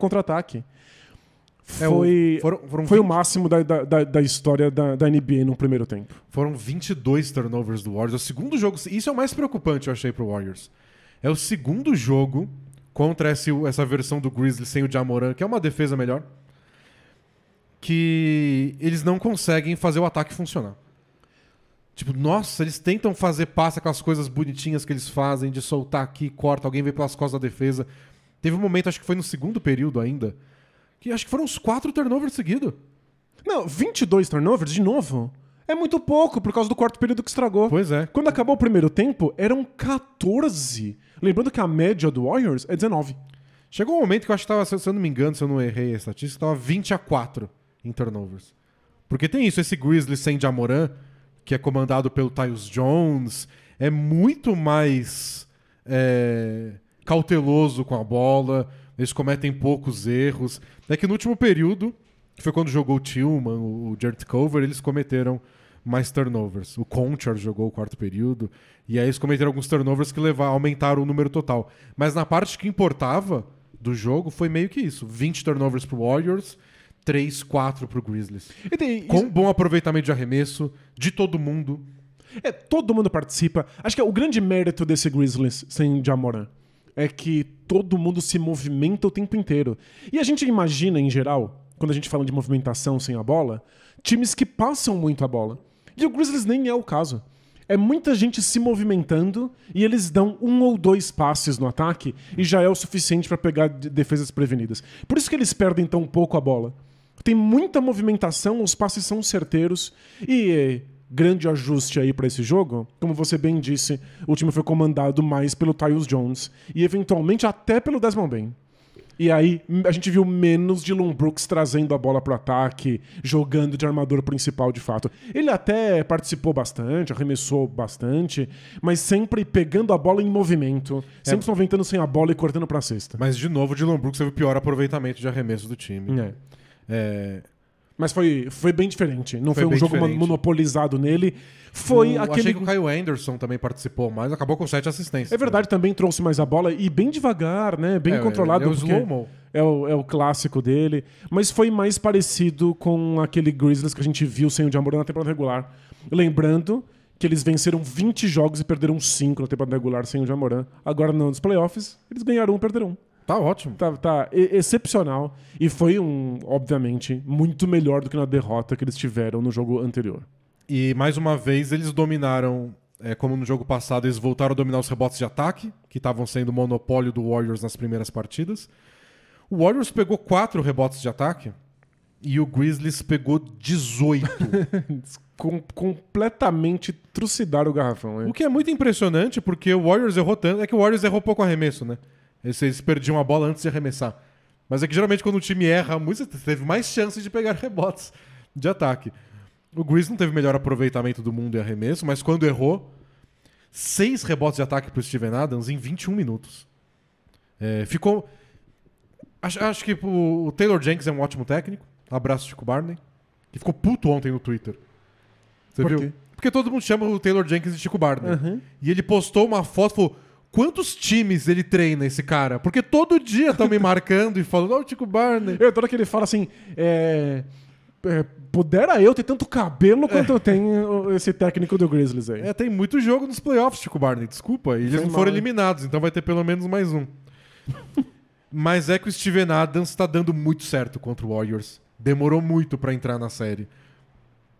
É, o- Foi, foram, foram, foi o 20 máximo da, da, da- história da, da NBA no primeiro tempo. foram 22 turnovers do Warriors. O segundo jogo, isso é o mais preocupante, eu achei, pro Warriors. É o segundo jogo contra esse- essa versão do Grizzlies sem o Jamoran, que é uma defesa melhor, que eles não conseguem fazer o ataque funcionar. Tipo, nossa, eles tentam fazer passe aquelas coisas bonitinhas que eles fazem, de soltar aqui, corta, alguém vem pelas costas da defesa. Teve um momento, acho que foi no segundo período ainda, que acho que foram uns quatro turnovers seguidos. Não, 22 turnovers, de novo, é muito pouco por causa do quarto período que estragou. Pois é. Quando acabou o primeiro tempo, eram 14. Lembrando que a média do Warriors é 19. Chegou um momento que eu acho que tava, se eu não me engano, se eu não errei a estatística, tava 20 a 4 em turnovers. Porque tem isso, esse Grizzlies sem Jamoran, que é comandado pelo Tyus Jones, é muito mais é, cauteloso com a bola, eles cometem poucos erros. É que no último período, que foi quando jogou o Tillman, o Jared Cover, eles cometeram mais turnovers. O Conchar jogou o quarto período, e aí eles cometeram alguns turnovers que levaram, aumentaram o número total. Mas na parte que importava do jogo, foi meio que isso. 20 turnovers pro Warriors, 3, 4 pro Grizzlies. E tem- Com um bom aproveitamento de arremesso de todo mundo. É, todo mundo participa. Acho que é o grande mérito desse Grizzlies sem Jamoran é que todo mundo se movimenta o tempo inteiro. E a gente imagina, em geral, quando a gente fala de movimentação sem a bola, times que passam muito a bola. E o Grizzlies nem é o caso. É muita gente se movimentando e eles dão um ou dois passes no ataque e já é o suficiente para pegar de- defesas prevenidas. Por isso que eles perdem tão pouco a bola. Tem muita movimentação, os passes são certeiros e grande ajuste aí para esse jogo. Como você bem disse, o time foi comandado mais pelo Tyus Jones e eventualmente até pelo Desmond Bain. E aí a gente viu menos de Lon Brooks trazendo a bola pro ataque, jogando de armador principal de fato. Ele até participou bastante, arremessou bastante, mas sempre pegando a bola em movimento, sempre se movimentando sem a bola e cortando pra cesta. Mas, de novo, o Brooks teve o pior aproveitamento de arremesso do time. É. É, Mas foi, foi bem diferente. Não Foi foi, um jogo diferente. monopolizado nele. Foi o- aquele. Achei que o Kyle Anderson também participou mais, acabou com sete assistências. É verdade, também trouxe mais a bola e bem devagar, né? Bem É, controlado. é o porque slow-mo. É o, é o clássico dele. Mas foi mais parecido com aquele Grizzlies que a gente viu sem o Jamoran na temporada regular. Lembrando que eles venceram 20 jogos e perderam 5 na temporada regular sem o Jamoran. Agora nos playoffs, eles ganharam um, perderam um. Tá ótimo. Tá, tá excepcional. E foi um, obviamente, muito melhor do que na derrota que eles tiveram no jogo anterior. E mais uma vez eles dominaram, é, como no jogo passado, eles voltaram a dominar os rebotes de ataque, que estavam sendo o monopólio do Warriors nas primeiras partidas. O Warriors pegou quatro rebotes de ataque e o Grizzlies pegou 18. Com, completamente trucidaram o garrafão. né? o que é muito impressionante, porque o Warriors errou tanto. É que o Warriors errou pouco arremesso, né? Eles perdiam a bola antes de arremessar. Mas é que geralmente quando o time erra muito, você teve mais chances de pegar rebotes de ataque. O Grizzlies não teve o melhor aproveitamento do mundo em arremesso, mas quando errou, seis rebotes de ataque pro Steven Adams em 21 minutos. É, ficou. Acho, acho que o, o Taylor Jenkins é um ótimo técnico. Abraço, Chico Barney. Que ficou puto ontem no Twitter. Você Por viu? quê? Porque todo mundo chama o Taylor Jenkins de Chico Barney. Aham. E ele postou uma foto e falou: quantos times ele treina esse cara? Porque todo dia estão me marcando e falando, ó, o Chico Barney. Eu adoro que ele fala assim: é, é, pudera eu ter tanto cabelo quanto eu tenho esse técnico do Grizzlies aí. É, tem muito jogo nos playoffs, Chico Barney, desculpa. E eles Foi não foram mal, eliminados, então vai ter pelo menos mais um. Mas é que o Steven Adams tá dando muito certo contra o Warriors. Demorou muito pra entrar na série.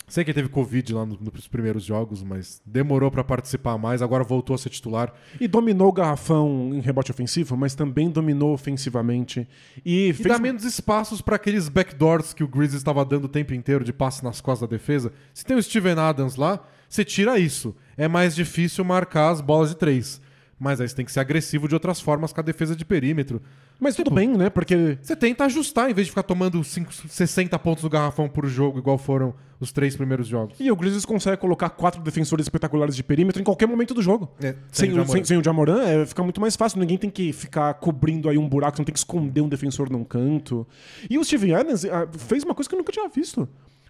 Sei que teve Covid lá no- nos primeiros jogos, mas demorou pra participar mais, agora voltou a ser titular. E dominou o garrafão em rebote ofensivo, mas também dominou ofensivamente. E, E fez dá menos espaços pra aqueles backdoors que o Grizzlies estava dando o tempo inteiro de passe nas costas da defesa. Se tem o Steven Adams lá, você tira isso. É mais difícil marcar as bolas de três. Mas aí você tem que ser agressivo de outras formas com a defesa de perímetro. Mas tudo bem, né? Porque Você tenta ajustar em vez de ficar tomando cinco- 60 pontos do garrafão por jogo, igual foram os três primeiros jogos. E o Grizzlies consegue colocar quatro defensores espetaculares de perímetro em qualquer momento do jogo. É, sem, sem o, Jamoran. sem, sem o Jamoran, é, fica muito mais fácil. Ninguém tem que ficar cobrindo aí um buraco, não tem que esconder um defensor num canto. E o Steven Adams ah, fez uma coisa que eu nunca tinha visto.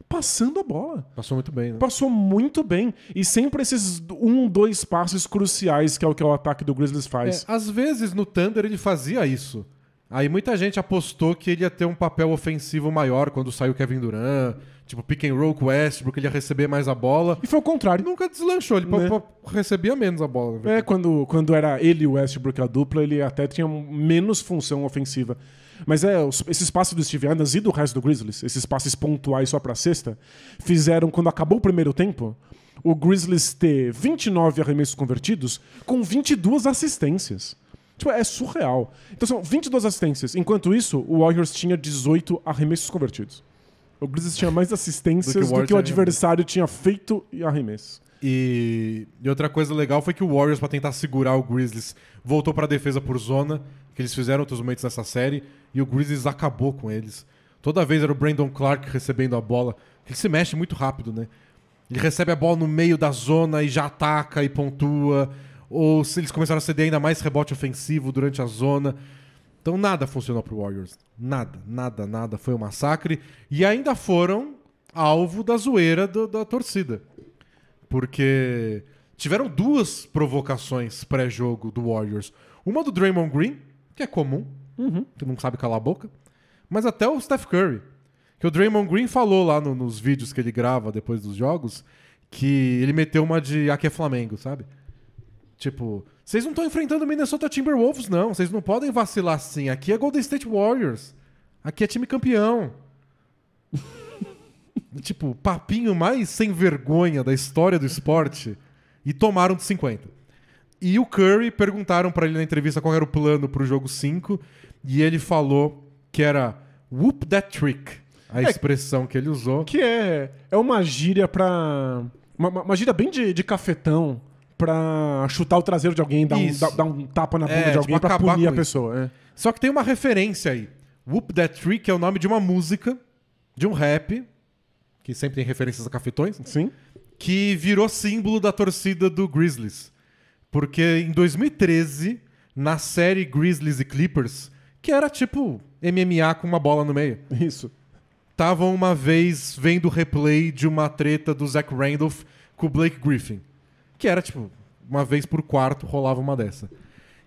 Passando a bola. Passou muito bem, né? Passou muito bem. E sempre esses um, dois passes cruciais que é o que o ataque do Grizzlies faz. É, às vezes no Thunder ele fazia isso. Aí muita gente apostou que ele ia ter um papel ofensivo maior quando saiu o Kevin Durant, tipo pick and roll o Westbrook, ele ia receber mais a bola. E foi o contrário. nunca deslanchou, ele Né? recebia menos a bola. É, quando, quando era ele e o Westbrook a dupla, ele até tinha menos função ofensiva. Mas é, esses passes do Steve Adams e do resto do Grizzlies, esses passes pontuais só pra sexta, fizeram, quando acabou o primeiro tempo, o Grizzlies ter 29 arremessos convertidos com 22 assistências. Tipo, é surreal. Então são 22 assistências. Enquanto isso, o Warriors tinha 18 arremessos convertidos. O Grizzlies tinha mais assistências Do que o do que o, adversário tinha feito e arremessos. E, e outra coisa legal foi que o Warriors, pra tentar segurar o Grizzlies, voltou pra defesa por zona, que eles fizeram outros momentos nessa série, e o Grizzlies acabou com eles. Toda vez era o Brandon Clark recebendo a bola. Ele se mexe muito rápido, né? Ele recebe a bola no meio da zona e já ataca e pontua. Ou se eles começaram a ceder ainda mais rebote ofensivo durante a zona. Então nada funcionou pro Warriors. Nada, nada, nada. Foi um massacre. E ainda foram alvo da zoeira do- da torcida. Porque tiveram duas provocações pré-jogo do Warriors. Uma do Draymond Green, que é comum, que não sabe calar a boca. Mas até o Steph Curry. Que o Draymond Green falou lá no- nos vídeos que ele grava depois dos jogos que ele meteu uma de aqui é Flamengo, sabe? Tipo, vocês não estão enfrentando o Minnesota Timberwolves, não. Vocês não podem vacilar assim. Aqui é Golden State Warriors. Aqui é time campeão. Tipo, papinho mais sem vergonha da história do esporte. E tomaram de 50. E o Curry perguntaram pra ele na entrevista qual era o plano pro jogo 5. E ele falou que era whoop that trick. A É. expressão que ele usou. Que é, é uma gíria pra. Uma, uma- gíria bem de, de cafetão pra chutar o traseiro de alguém, dar, um, dar, dar um tapa na bunda É, de tipo, alguém pra acabar punir a pessoa. é. Só que tem uma referência aí. Whoop That Trick é o nome de uma música, de um rap, que sempre tem referências a cafetões, Sim? que virou símbolo da torcida do Grizzlies. Porque em 2013, na série Grizzlies e Clippers, que era tipo MMA com uma bola no meio, Isso. estavam uma vez vendo o replay de uma treta do Zach Randolph com o Blake Griffin. Que era, tipo, uma vez por quarto rolava uma dessa.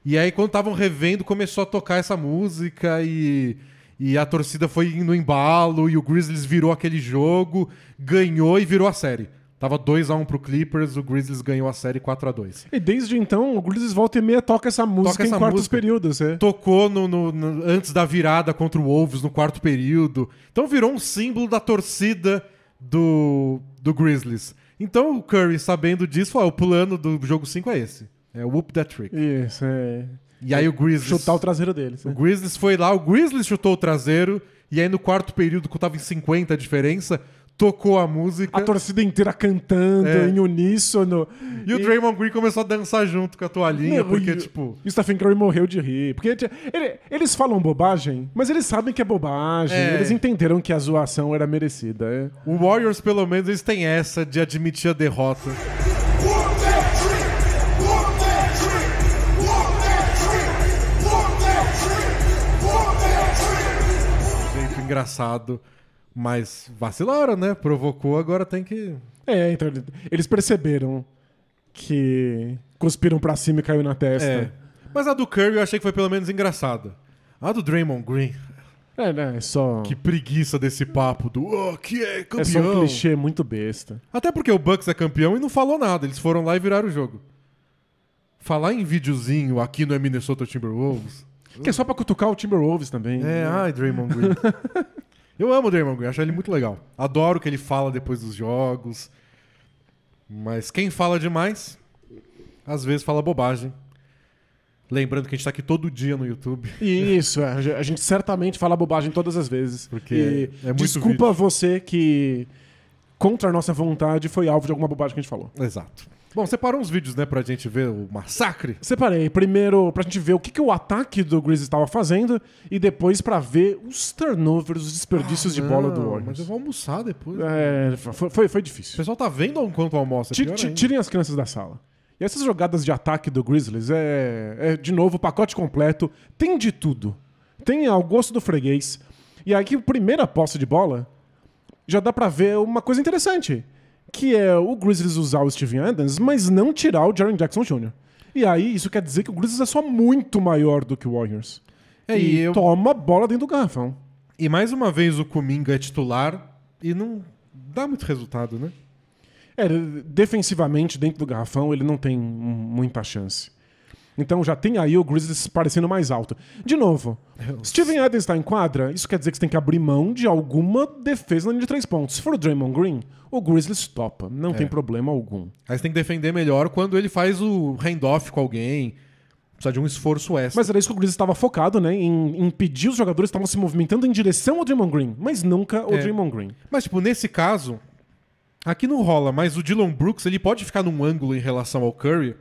E aí, quando estavam revendo, começou a tocar essa música e, e a torcida foi no embalo e o Grizzlies virou aquele jogo, ganhou e virou a série. Tava 2x1 pro Clippers, o Grizzlies ganhou a série 4x2. E desde então, o Grizzlies volta e meia toca essa música essa em quartos música. períodos. É. Tocou no, no- no- antes da virada contra o Wolves no quarto período. Então virou um símbolo da torcida do, do Grizzlies. Então o Curry, sabendo disso, falou: "Ah, o plano do jogo 5 é esse. É Whoop That Trick. Isso, é. E aí o Grizzlies. Chutar o traseiro deles. O é. Grizzlies foi lá, o Grizzlies chutou o traseiro. E aí no quarto período, que tava em 50 a diferença, tocou a música. A torcida inteira cantando É. em uníssono. E o Draymond Green começou a dançar junto com a toalhinha, Meu, porque, e- tipo. E o Stephen Curry morreu de rir. Porque ele- eles falam bobagem, mas eles sabem que é bobagem. É. Eles entenderam que a zoação era merecida. é. O Warriors, pelo menos, eles têm essa de admitir a derrota. Engraçado. Mas vacilaram, né? Provocou, agora tem que. É, então eles perceberam que cuspiram pra cima e caiu na testa. É. Mas a do Curry eu achei que foi pelo menos engraçada. A do Draymond Green, É, né? É só. que preguiça desse papo do oh, que é campeão. É só um clichê muito besta. Até porque o Bucks é campeão e não falou nada. Eles foram lá e viraram o jogo. Falar em videozinho aqui no Minnesota Timberwolves. Que é só pra cutucar o Timberwolves também. É, ai, Draymond Green. Eu amo o Draymond Green, acho ele muito legal. Adoro o que ele fala depois dos jogos. Mas quem fala demais, às vezes fala bobagem. Lembrando que a gente tá aqui todo dia no YouTube. Isso, é, a gente certamente fala bobagem todas as vezes. Porque E é muito desculpa vídeo. você que, contra a nossa vontade, foi alvo de alguma bobagem que a gente falou. Exato. Bom, separou uns vídeos, né, pra gente ver o massacre. Separei. Primeiro, pra gente ver o que, que o ataque do Grizzlies estava fazendo, e depois pra ver os turnovers, os desperdícios de bola do Warriors. Mas eu vou almoçar depois. É, foi, foi, foi O difícil. pessoal tá vendo enquanto almoça. é pior ti- ainda. Tirem as crianças da sala. E essas jogadas de ataque do Grizzlies é, é, de novo, pacote completo. Tem de tudo. Tem ao gosto do freguês. E aqui, primeira posse de bola, já dá pra ver uma coisa interessante. Que é o Grizzlies usar o Steven Adams, mas não tirar o Jaren Jackson Jr. E aí, isso quer dizer que o Grizzlies é só muito maior do que o Warriors. É, e e eu- toma a bola dentro do garrafão. E mais uma vez o Kuminga é titular e não dá muito resultado, né? É, defensivamente, dentro do garrafão, ele não tem muita chance. Então já tem aí o Grizzlies parecendo mais alto. De novo, Steven Adams está em quadra, isso quer dizer que você tem que abrir mão de alguma defesa na linha de três pontos. Se for o Draymond Green, o Grizzlies topa, não tem problema algum. Aí você tem que defender melhor quando ele faz o handoff com alguém. Precisa de um esforço extra. Mas era isso que o Grizzlies estava focado, né? Em impedir os jogadores que estavam se movimentando em direção ao Draymond Green, mas nunca o É. Draymond Green. Mas, tipo, nesse caso, aqui não rola, mas o Dylan Brooks ele pode ficar num ângulo em relação ao Curry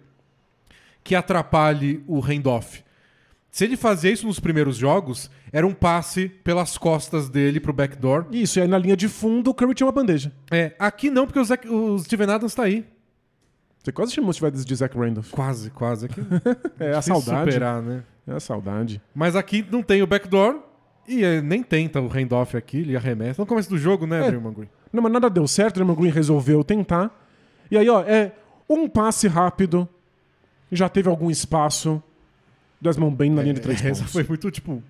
que atrapalhe o handoff. Se ele fazia isso nos primeiros jogos, era um passe pelas costas dele pro backdoor. Isso, e aí na linha de fundo o Curry tinha uma bandeja. É, aqui não, porque o, Zach- o Steven Adams tá aí. Você quase chamou se de Zach Randolph. Quase, quase. Aqui, É a saudade. superar, né? É a saudade. Mas aqui não tem o backdoor e eh, nem tenta o handoff aqui, ele arremessa. No começo do jogo, né, É. Draymond Green? Não, mas nada deu certo, o Draymond Green resolveu tentar. E aí, ó, é um passe rápido, já teve algum espaço. Desmond Bain na linha de três É, Essa pontos. foi muito, tipo...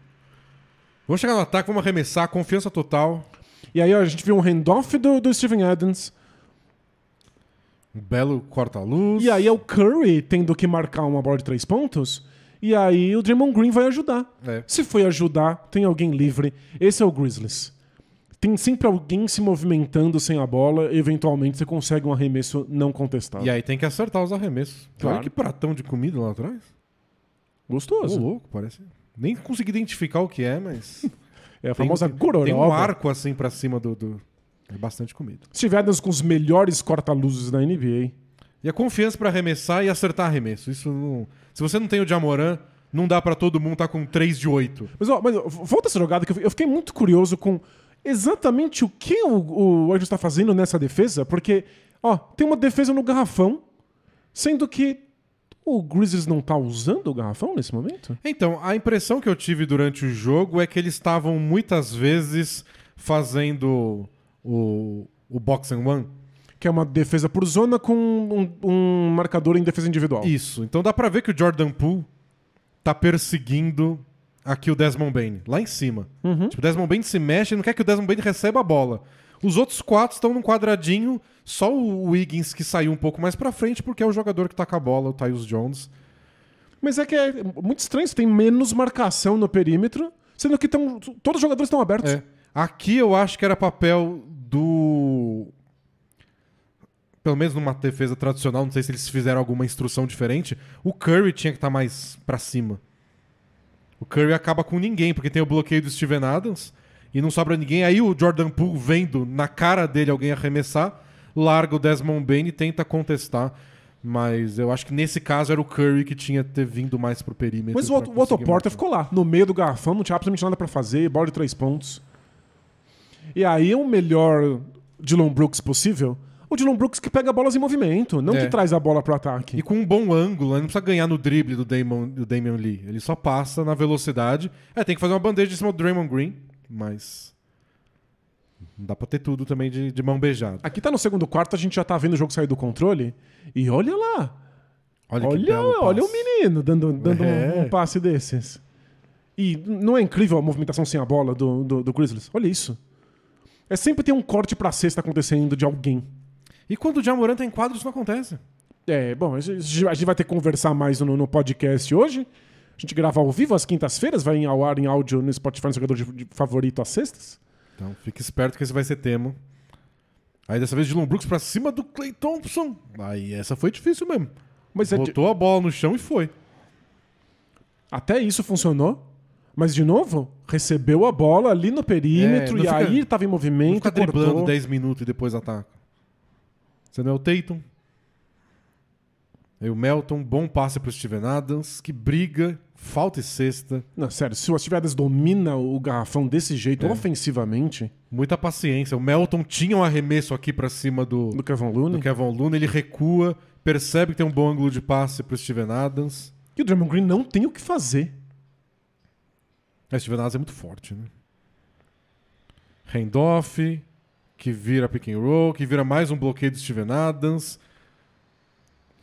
Vamos chegar no ataque, vamos arremessar, confiança total. E aí ó, a gente viu um handoff do, do Steven Adams. Um belo corta-luz. E aí é o Curry tendo que marcar uma bola de três pontos. E aí o Draymond Green vai ajudar. É. Se foi ajudar, tem alguém livre. Esse é o Grizzlies. Tem sempre alguém se movimentando sem a bola. Eventualmente você consegue um arremesso não contestado. E aí tem que acertar os arremessos. Claro. Olha que pratão de comida lá atrás. Ô, Gostoso. louco, parece. Nem consegui identificar o que é, mas. É a famosa tem, gororoba. tem um arco assim pra cima do. do... É bastante comida. Steve Adams com os melhores corta-luzes da NBA. E a confiança pra arremessar e acertar arremesso. Isso não. Se você não tem o Jamoran, não dá pra todo mundo estar com 3 de 8. Mas, ó, mas volta essa jogada que eu fiquei muito curioso com exatamente o que o, o está fazendo nessa defesa, porque, ó, tem uma defesa no garrafão, sendo que o Grizzlies não tá usando o garrafão nesse momento? Então, a impressão que eu tive durante o jogo é que eles estavam muitas vezes fazendo o, o box and one. Que é uma defesa por zona com um, um marcador em defesa individual. Isso. Então dá pra ver que o Jordan Poole tá perseguindo aqui o Desmond Bain, lá em cima. Tipo, o Desmond Bain se mexe e não quer que o Desmond Bain receba a bola. Os outros quatro estão num quadradinho, só o Wiggins que saiu um pouco mais pra frente, porque é o jogador que tá com a bola, o Tyus Jones. Mas é que é muito estranho, você tem menos marcação no perímetro, sendo que tão, todos os jogadores estão abertos. É. Aqui eu acho que era papel do. Pelo menos numa defesa tradicional, não sei se eles fizeram alguma instrução diferente. O Curry tinha que estar mais pra cima. O Curry acaba com ninguém, porque tem o bloqueio do Steven Adams e não sobra ninguém. Aí o Jordan Poole, vendo na cara dele alguém arremessar, larga o Desmond Bain e tenta contestar. Mas eu acho que nesse caso era o Curry que tinha ter vindo mais pro perímetro. Mas o, o Otto Porter ficou lá, no meio do garrafão, não tinha absolutamente nada pra fazer, bola de três pontos. E aí o melhor Dylan Brooks possível, o Dylan Brooks que pega bolas em movimento, não É. que traz a bola pro ataque. E com um bom ângulo, ele não precisa ganhar no drible do, Damon, do Damian Lee. Ele só passa na velocidade. É, tem que fazer uma bandeja em cima do Draymond Green, mas. Não dá pra ter tudo também de, de mão beijada. Aqui tá no segundo quarto, a gente já tá vendo o jogo sair do controle. E olha lá. Olha, Olha, olha o menino dando, dando um- É. um, passe desses. E não é incrível a movimentação sem a bola do, do, do Grizzlies? Olha isso. É sempre tem um corte pra cesta acontecendo de alguém. E quando o Jamoran tá em quadro, isso não acontece. É, bom, a gente a gente vai ter que conversar mais no, no podcast hoje. A gente grava ao vivo às quintas-feiras, vai em ao ar em áudio no Spotify, no jogador de, de favorito às sextas. Então fique esperto que esse vai ser tema. Aí dessa vez Dylan Brooks pra cima do Clay Thompson. Aí essa foi difícil mesmo. Mas é de- Botou a bola no chão e foi. até isso funcionou. Mas, de novo, recebeu a bola ali no perímetro É, não e fica- aí tava em Não movimento, fica driblando cortou. 10 minutos e depois ataca. É o Tatum. Aí o Melton, bom passe pro Steven Adams, que briga, falta e cesta. Não, sério, se o Steve Adams domina o garrafão desse jeito, É. ofensivamente, Muita paciência. O Melton tinha um arremesso aqui pra cima do, do Kevin Looney, do Kevin Looney, ele recua, percebe que tem um bom ângulo de passe pro Steven Adams. e o Draymond Green não tem o que fazer. É, O Steven Adams é muito forte, né? Handoff, que vira pick and roll, que vira mais um bloqueio do Steven Adams.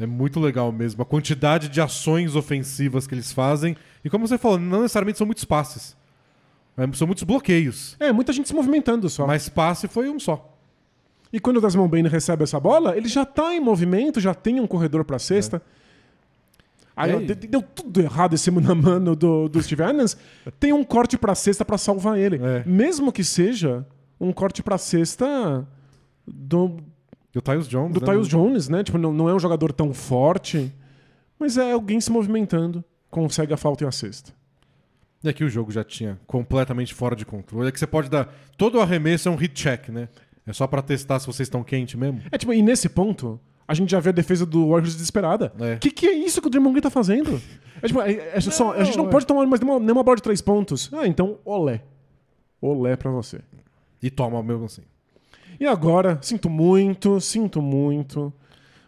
É muito legal mesmo. A quantidade de ações ofensivas que eles fazem. E como você falou, não necessariamente são muitos passes. É, São muitos bloqueios. É, muita gente se movimentando só. Mas passe foi um só. E quando o Desmond Bain recebe essa bola, ele já tá em movimento, já tem um corredor pra cesta. Ó, aí? de- deu tudo errado esse mano a mano do, do Steve Adams. Tem um corte pra cesta pra salvar ele. É. Mesmo que seja um corte pra cesta do, E o Tyus Jones. do né? Tyus Jones, né? Tipo, não, não é um jogador tão forte, mas é alguém se movimentando, consegue a falta e a cesta. E aqui o jogo já tinha completamente fora de controle. É que você pode dar. Todo arremesso é um hit check, né? É só pra testar se vocês estão quentes mesmo. É tipo, e nesse ponto, a gente já vê a defesa do Warriors desesperada. É. Que que é isso que o Draymond Green tá fazendo? É, tipo, é- é só- a gente não é. pode tomar mais nenhuma, nenhuma bola de três pontos. Ah, então, olé. Olé pra você. E toma mesmo assim. E agora, sinto muito, sinto muito,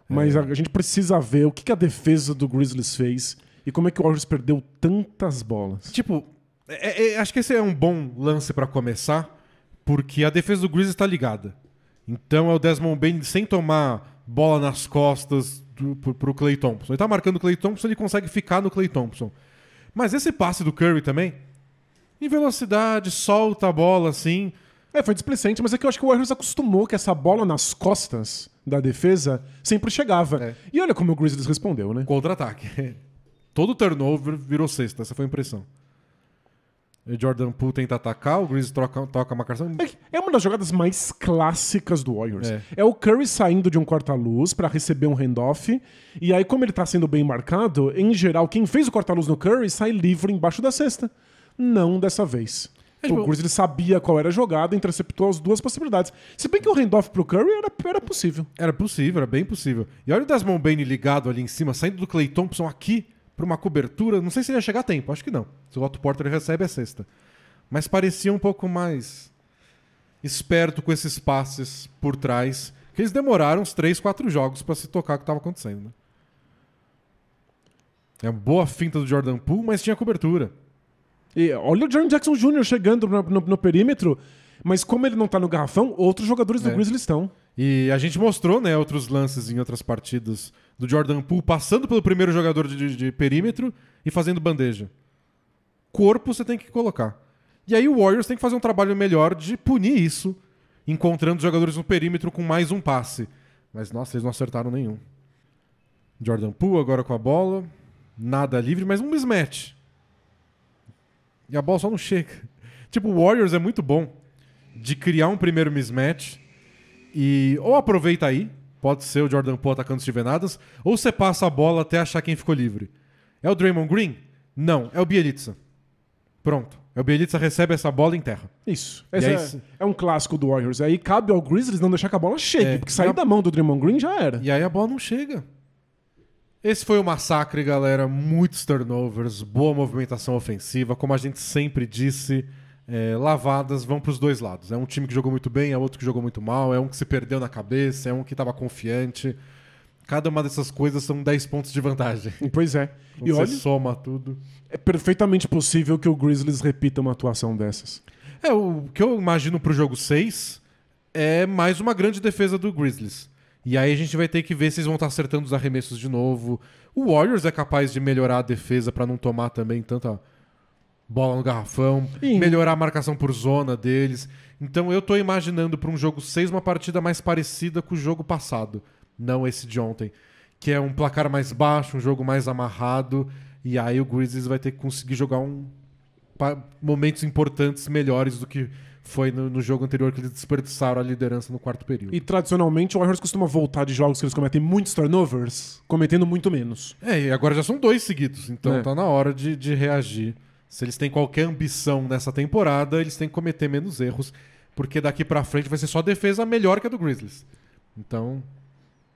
mas É. a, a gente precisa ver o que, que a defesa do Grizzlies fez e como é que o Warriors perdeu tantas bolas. Tipo, é- é- acho que esse é um bom lance pra começar, porque a defesa do Grizzlies tá ligada. Então é o Desmond Bain sem tomar bola nas costas do, pro, pro Clay Thompson. Ele tá marcando o Clay Thompson, ele consegue ficar no Clay Thompson. Mas esse passe do Curry também, em velocidade, solta a bola assim. É, foi displicente, mas é que eu acho que o Warriors acostumou que essa bola nas costas da defesa sempre chegava. É. E olha como o Grizzlies respondeu, né? Contra-ataque. Todo turnover virou sexta, essa foi a impressão. Jordan Poole tenta atacar, o Grizzlies troca, toca a marcação. É É uma das jogadas mais clássicas do Warriors. É. É, o Curry saindo de um corta-luz pra receber um handoff. E aí, como ele tá sendo bem marcado, em geral, quem fez o corta-luz no Curry sai livre embaixo da cesta. Não dessa vez. É, tipo, o Grizzlies sabia qual era a jogada, interceptou as duas possibilidades. Se bem que o handoff pro Curry era, era possível. Era possível, era bem possível. E olha o Desmond Bain ligado ali em cima, saindo do Clay Thompson aqui pra uma cobertura. Não sei se ele ia chegar a tempo, acho que não. Se o Otto Porter recebe é sexta. Mas parecia um pouco mais esperto com esses passes por trás. Que eles demoraram uns 3, 4 jogos pra se tocar o que estava acontecendo. Né? É uma boa finta do Jordan Poole, mas tinha cobertura. E olha o Jaron Jackson Jr. chegando no, no- no perímetro. Mas como ele não tá no garrafão, outros jogadores do É. Grizzlies estão. E a gente mostrou, né, outros lances em outras partidas do Jordan Poole passando pelo primeiro jogador de, de- de perímetro e fazendo bandeja. Corpo você tem que colocar. E aí o Warriors tem que fazer um trabalho melhor de punir isso, encontrando jogadores no perímetro com mais um passe. Mas nossa, eles não acertaram nenhum. Jordan Poole agora com a bola, nada livre, mas um mismatch. E a bola só não chega. Tipo, o Warriors é muito bom de criar um primeiro mismatch e ou aproveita aí, pode ser o Jordan Poole atacando o Steven Adams, ou você passa a bola até achar quem ficou livre. É o Draymond Green? Não, é o Bielitsa. Pronto. É o Bielitsa recebe essa bola em terra. Isso. Esse aí é, é um clássico do Warriors. Aí cabe ao Grizzlies não deixar que a bola chegue, É, porque sair a- da mão do Draymond Green já era. E aí a bola não chega. Esse foi o massacre, galera. Muitos turnovers, boa movimentação ofensiva. Como a gente sempre disse, é, lavadas vão para os dois lados. É um time que jogou muito bem, é outro que jogou muito mal, é um que se perdeu na cabeça, é um que estava confiante. Cada uma dessas coisas são 10 pontos de vantagem. Pois é. Quando E você olha, soma tudo. é perfeitamente possível que o Grizzlies repita uma atuação dessas. É, o que eu imagino pro jogo 6 é mais uma grande defesa do Grizzlies. E aí a gente vai ter que ver se eles vão estar acertando os arremessos de novo. O Warriors é capaz de melhorar a defesa pra não tomar também tanta bola no garrafão, E- melhorar a marcação por zona deles. Então eu tô imaginando pra um jogo 6 uma partida mais parecida com o jogo passado, não esse de ontem, que é um placar mais baixo, um jogo mais amarrado, e aí o Grizzlies vai ter que conseguir jogar um momentos importantes melhores do que foi no, no jogo anterior que eles desperdiçaram a liderança no quarto período. E tradicionalmente o Warriors costuma voltar de jogos que eles cometem muitos turnovers, cometendo muito menos. É, e agora já são dois seguidos, então É. tá na hora de, de reagir. Se eles têm qualquer ambição nessa temporada, eles têm que cometer menos erros, porque daqui pra frente vai ser só defesa melhor que a do Grizzlies. Então,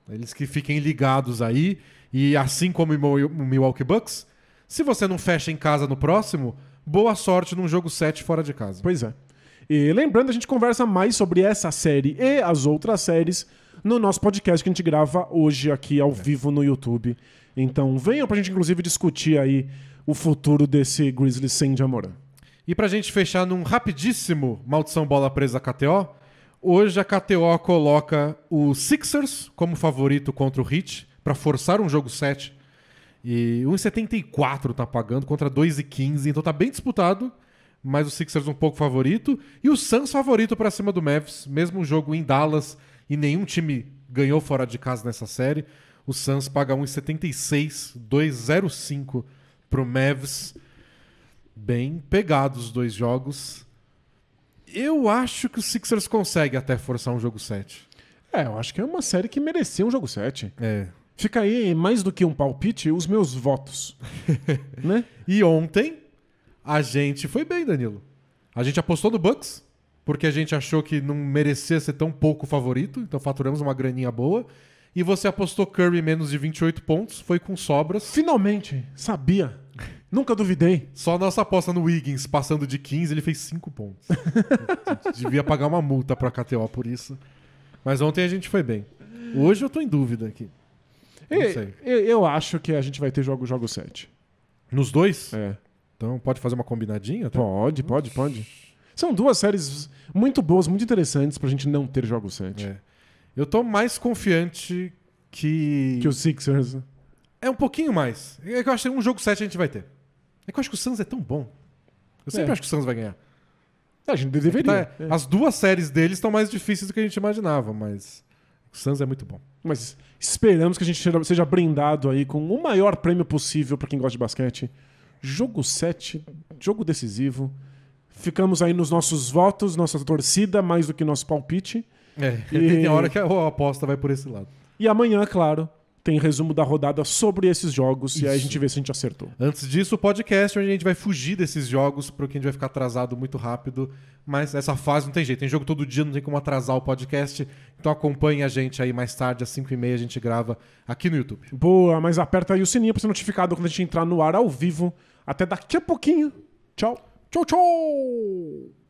eles que fiquem ligados aí, e assim como o Milwaukee Bucks, se você não fecha em casa no próximo, boa sorte num jogo 7 fora de casa. Pois é. E lembrando, a gente conversa mais sobre essa série e as outras séries no nosso podcast que a gente grava hoje aqui ao vivo no YouTube. Então venham pra gente, inclusive, discutir aí o futuro desse Grizzlies sem Jamoran. E pra gente fechar num rapidíssimo Maldição Bola Presa KTO, hoje a KTO coloca o Sixers como favorito contra o Heat pra forçar um jogo 7. E 1,74 tá pagando contra 2,15, então tá bem disputado, mas o Sixers um pouco favorito. E o Suns favorito pra cima do Mavs, mesmo jogo em Dallas e nenhum time ganhou fora de casa nessa série. O Suns paga 1,76, 2,05 pro Mavs. Bem pegados os dois jogos. Eu acho que o Sixers consegue até forçar um jogo 7. É, eu acho que é uma série que merecia um jogo 7. É. Fica aí, mais do que um palpite, os meus votos. né? E ontem a gente foi bem, Danilo. A gente apostou no Bucks, porque a gente achou que não merecia ser tão pouco favorito, então faturamos uma graninha boa. E você apostou Curry menos de 28 pontos, foi com sobras. Finalmente, sabia. Nunca duvidei. Só a nossa aposta no Wiggins passando de 15, ele fez 5 pontos. Devia pagar uma multa pra KTO por isso. Mas ontem a gente foi bem. Hoje eu tô em dúvida aqui. Eu, eu acho que a gente vai ter jogo jogo 7. Nos dois? É. Então pode fazer uma combinadinha? Tá? Pode, pode, pode. São duas séries muito boas, muito interessantes pra gente não ter jogo 7. É. Eu tô mais confiante que. Que os Sixers. É um pouquinho mais. É que eu acho que um jogo 7 a gente vai ter. É que eu acho que o Suns é tão bom. Eu sempre É. acho que o Suns vai ganhar. A gente deveria. Tá, é. As duas séries deles estão mais difíceis do que a gente imaginava, mas o Suns é muito bom. Mas esperamos que a gente seja- brindado aí com o maior prêmio possível pra quem gosta de basquete. Jogo 7, jogo decisivo. Ficamos aí nos nossos votos, nossa torcida, mais do que nosso palpite. É, E- tem hora que a aposta vai por esse lado. E amanhã, claro, tem resumo da rodada sobre esses jogos e aí a Isso. gente vê se a gente acertou. Antes disso, o podcast, onde a gente vai fugir desses jogos, porque a gente vai ficar atrasado muito rápido. Mas essa fase não tem jeito. Tem jogo todo dia, não tem como atrasar o podcast. Então acompanhe a gente aí mais tarde, às 5h30, a gente grava aqui no YouTube. Boa, mas aperta aí o sininho pra ser notificado quando a gente entrar no ar ao vivo. Até daqui a pouquinho. Tchau. Tchau, tchau!